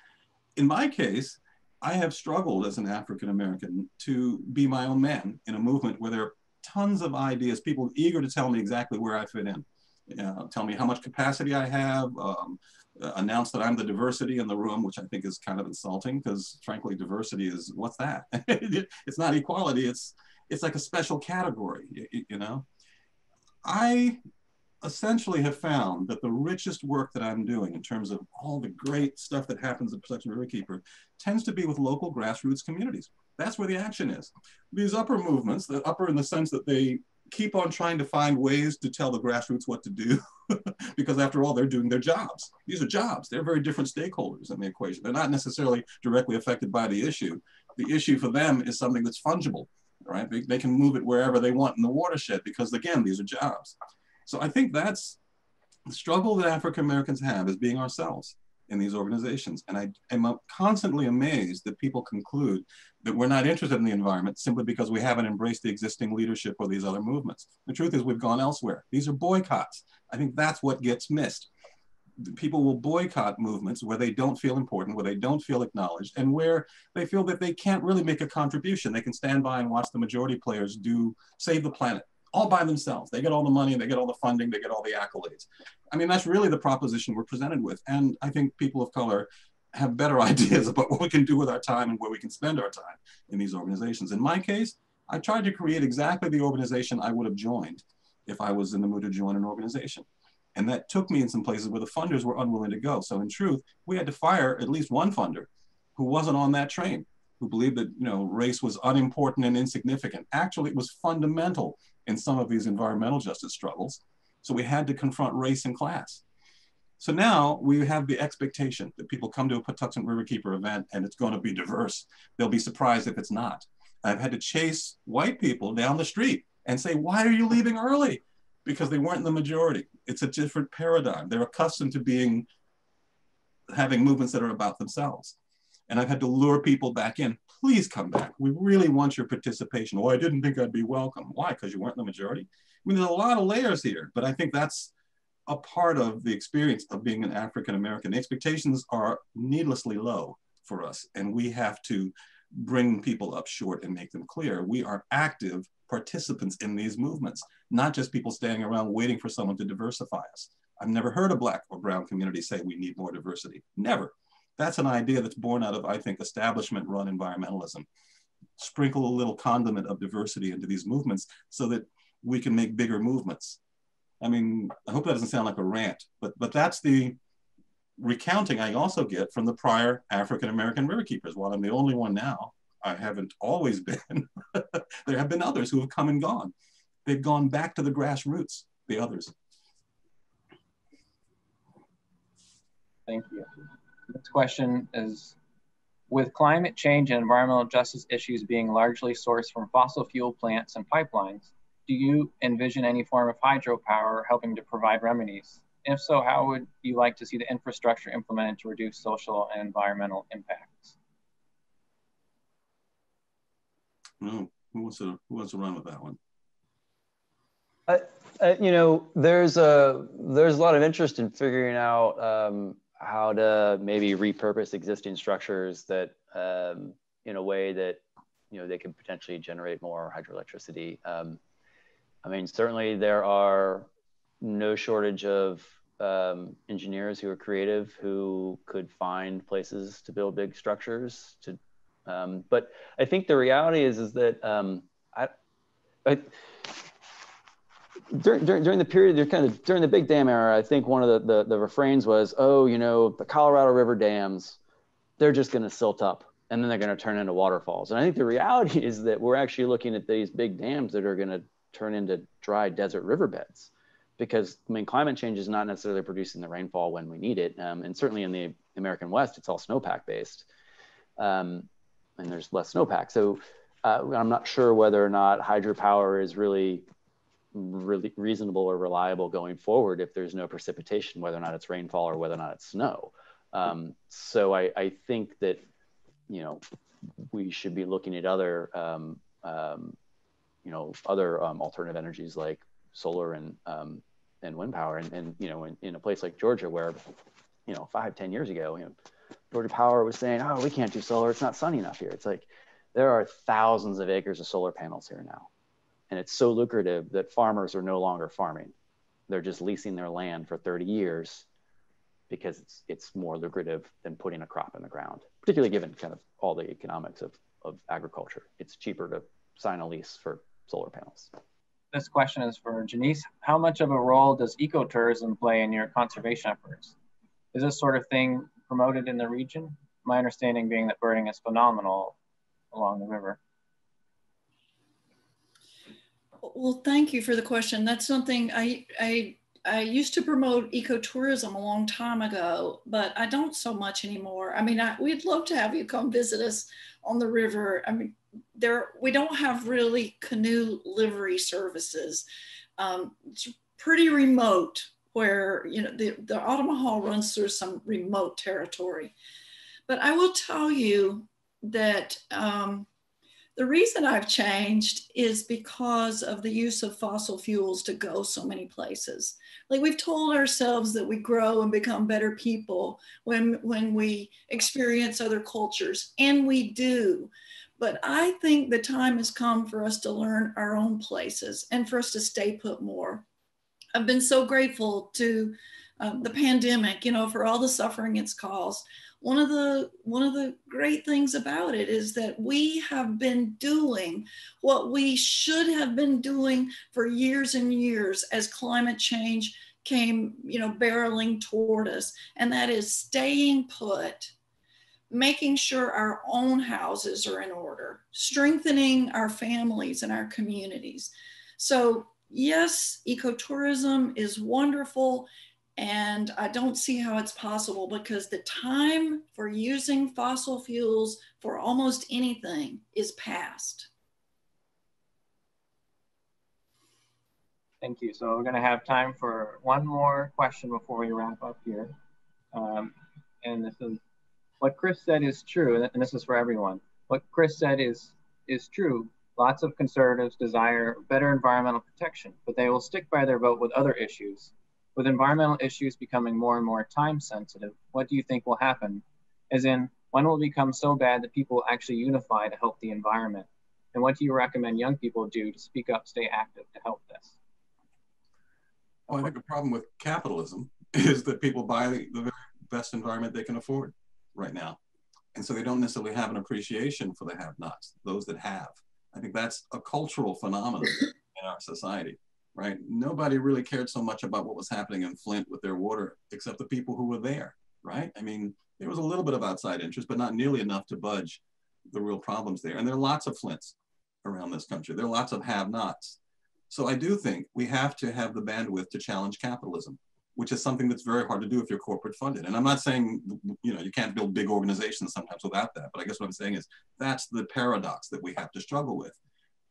In my case, I have struggled as an African American to be my own man in a movement where there are tons of ideas, people eager to tell me exactly where I fit in. Uh, tell me how much capacity I have, um, uh, announce that I'm the diversity in the room, which I think is kind of insulting because frankly, diversity is, what's that? it's not equality, it's, it's like a special category, you, you know? I essentially have found that the richest work that I'm doing in terms of all the great stuff that happens at Patuxent Riverkeeper tends to be with local grassroots communities. That's where the action is. These upper movements, the upper in the sense that they keep on trying to find ways to tell the grassroots what to do, because after all, they're doing their jobs. These are jobs. They're very different stakeholders in the equation. They're not necessarily directly affected by the issue. The issue for them is something that's fungible, right? They, they can move it wherever they want in the watershed because again, these are jobs. So I think that's the struggle that African Americans have is being ourselves in these organizations. And I am constantly amazed that people conclude that we're not interested in the environment simply because we haven't embraced the existing leadership or these other movements. The truth is we've gone elsewhere. These are boycotts. I think that's what gets missed. People will boycott movements where they don't feel important, where they don't feel acknowledged, and where they feel that they can't really make a contribution. They can stand by and watch the majority players do save the planet all by themselves. They get all the money, they get all the funding, they get all the accolades. I mean, that's really the proposition we're presented with. And I think people of color have better ideas about what we can do with our time and where we can spend our time in these organizations. In my case, I tried to create exactly the organization I would have joined if I was in the mood to join an organization. And that took me in some places where the funders were unwilling to go. So in truth, we had to fire at least one funder who wasn't on that train, who believed that you know race was unimportant and insignificant. Actually, it was fundamental in some of these environmental justice struggles. So we had to confront race and class. So now we have the expectation that people come to a Patuxent Riverkeeper event and it's going to be diverse. They'll be surprised if it's not. I've had to chase white people down the street and say, why are you leaving early? Because they weren't in the majority. It's a different paradigm. They're accustomed to being, having movements that are about themselves. And I've had to lure people back in. Please come back. We really want your participation. Oh, I didn't think I'd be welcome. Why? Because you weren't the majority? I mean, there's a lot of layers here, but I think that's a part of the experience of being an African American. The expectations are needlessly low for us, and we have to bring people up short and make them clear. We are active participants in these movements, not just people standing around waiting for someone to diversify us. I've never heard a Black or Brown community say we need more diversity. Never. That's an idea that's born out of, I think, establishment run environmentalism. Sprinkle a little condiment of diversity into these movements so that we can make bigger movements. I mean, I hope that doesn't sound like a rant, but, but that's the recounting I also get from the prior African-American river keepers. While I'm the only one now, I haven't always been. there have been others who have come and gone. They've gone back to the grassroots, the others. Thank you. This question is, with climate change and environmental justice issues being largely sourced from fossil fuel plants and pipelines, do you envision any form of hydropower helping to provide remedies? If so, how would you like to see the infrastructure implemented to reduce social and environmental impacts? No, who wants to who wants to run with that one? Uh, uh, you know, there's a there's a lot of interest in figuring out um, how to maybe repurpose existing structures that um, in a way that you know they can potentially generate more hydroelectricity. Um, I mean, certainly there are no shortage of um, engineers who are creative who could find places to build big structures. To, um, but I think the reality is is that um, I, I during, during, during the period, kind of during the big dam era, I think one of the, the, the refrains was, oh, you know, the Colorado River dams, they're just going to silt up and then they're going to turn into waterfalls. And I think the reality is that we're actually looking at these big dams that are going to turn into dry desert riverbeds because I mean, climate change is not necessarily producing the rainfall when we need it. Um, and certainly in the American West, it's all snowpack based. Um, and there's less snowpack. So uh, I'm not sure whether or not hydropower is really really reasonable or reliable going forward if there's no precipitation, whether or not it's rainfall or whether or not it's snow. Um, so I, I, think that, you know, we should be looking at other, um, um, you know, other um, alternative energies like solar and um, and wind power. And, and you know, in, in, a place like Georgia where, you know, five ten years ago, you know, Georgia Power was saying, oh, we can't do solar. It's not sunny enough here. It's like there are thousands of acres of solar panels here now and it's so lucrative that farmers are no longer farming. They're just leasing their land for 30 years because it's, it's more lucrative than putting a crop in the ground, particularly given kind of all the economics of, of agriculture. It's cheaper to sign a lease for solar panels. This question is for Janisse. How much of a role does ecotourism play in your conservation efforts? Is this sort of thing promoted in the region? My understanding being that birding is phenomenal along the river. Well, thank you for the question. That's something I, I, I used to promote ecotourism a long time ago, but I don't so much anymore. I mean, I, we'd love to have you come visit us on the river. I mean, there we don't have really canoe livery services. Um, it's pretty remote where you know the, the Altamaha runs through some remote territory. But I will tell you that um, the reason I've changed is because of the use of fossil fuels to go so many places. Like we've told ourselves that we grow and become better people when, when we experience other cultures, and we do. But I think the time has come for us to learn our own places and for us to stay put more. I've been so grateful to um, the pandemic, you know, for all the suffering it's caused one of the one of the great things about it is that we have been doing what we should have been doing for years and years as climate change came you know barreling toward us and that is staying put making sure our own houses are in order strengthening our families and our communities. So yes ecotourism is wonderful and I don't see how it's possible because the time for using fossil fuels for almost anything is past. Thank you. So we're going to have time for one more question before we wrap up here. Um, and this is what Chris said is true, and this is for everyone. What Chris said is is true. Lots of conservatives desire better environmental protection, but they will stick by their vote with other issues with environmental issues becoming more and more time sensitive, what do you think will happen? As in, when will it become so bad that people actually unify to help the environment? And what do you recommend young people do to speak up, stay active to help this? Well, I think the problem with capitalism is that people buy the best environment they can afford right now. And so they don't necessarily have an appreciation for the have-nots, those that have. I think that's a cultural phenomenon in our society, right? Nobody really cared so much about what was happening in Flint with their water, except the people who were there, right? I mean, there was a little bit of outside interest, but not nearly enough to budge the real problems there. And there are lots of Flints around this country. There are lots of have-nots. So I do think we have to have the bandwidth to challenge capitalism, which is something that's very hard to do if you're corporate funded. And I'm not saying, you know, you can't build big organizations sometimes without that, but I guess what I'm saying is that's the paradox that we have to struggle with,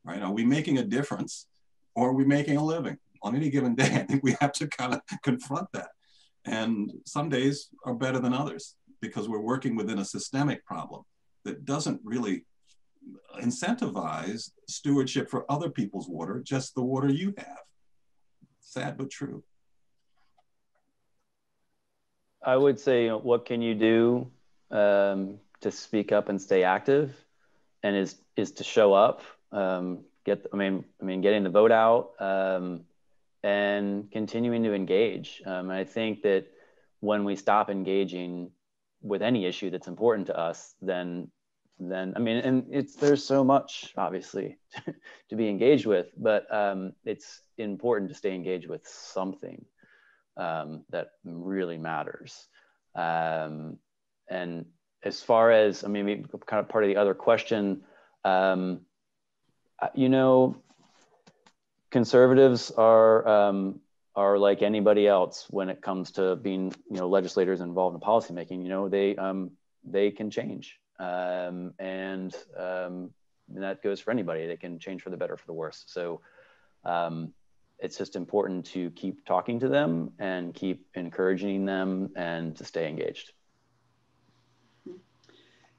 right? Are we making a difference or are we making a living? On any given day, I think we have to kind of confront that. And some days are better than others because we're working within a systemic problem that doesn't really incentivize stewardship for other people's water, just the water you have. Sad but true. I would say, what can you do um, to speak up and stay active, and is is to show up, um, get. I mean, I mean, getting the vote out, um, and continuing to engage. Um, I think that when we stop engaging with any issue that's important to us, then then I mean, and it's there's so much obviously to be engaged with, but um, it's important to stay engaged with something um, that really matters. Um, and as far as I mean, kind of part of the other question, um, you know, conservatives are um, are like anybody else when it comes to being you know legislators involved in policymaking. You know, they um, they can change um, and, um, and, that goes for anybody. They can change for the better, for the worse. So um, it's just important to keep talking to them and keep encouraging them and to stay engaged.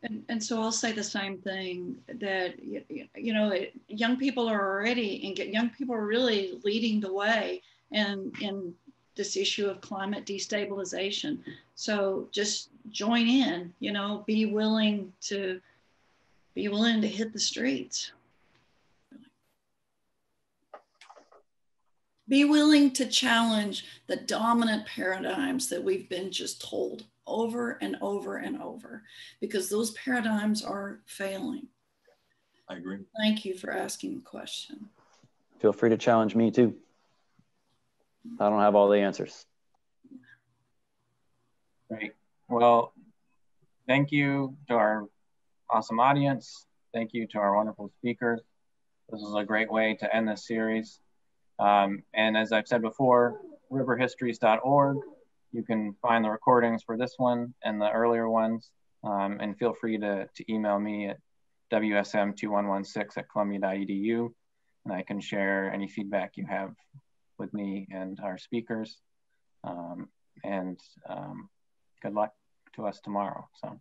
And, and so I'll say the same thing that you know young people are already and young people are really leading the way and in this issue of climate destabilization. So just join in, you know, be willing to be willing to hit the streets. Be willing to challenge the dominant paradigms that we've been just told over and over and over because those paradigms are failing. I agree. Thank you for asking the question. Feel free to challenge me too. I don't have all the answers. Great. Well, thank you to our awesome audience. Thank you to our wonderful speakers. This is a great way to end this series. Um, and as I've said before, riverhistories.org, you can find the recordings for this one and the earlier ones. Um, and feel free to, to email me at wsm2116 at columbia.edu and I can share any feedback you have with me and our speakers. Um, and um, good luck to us tomorrow. So.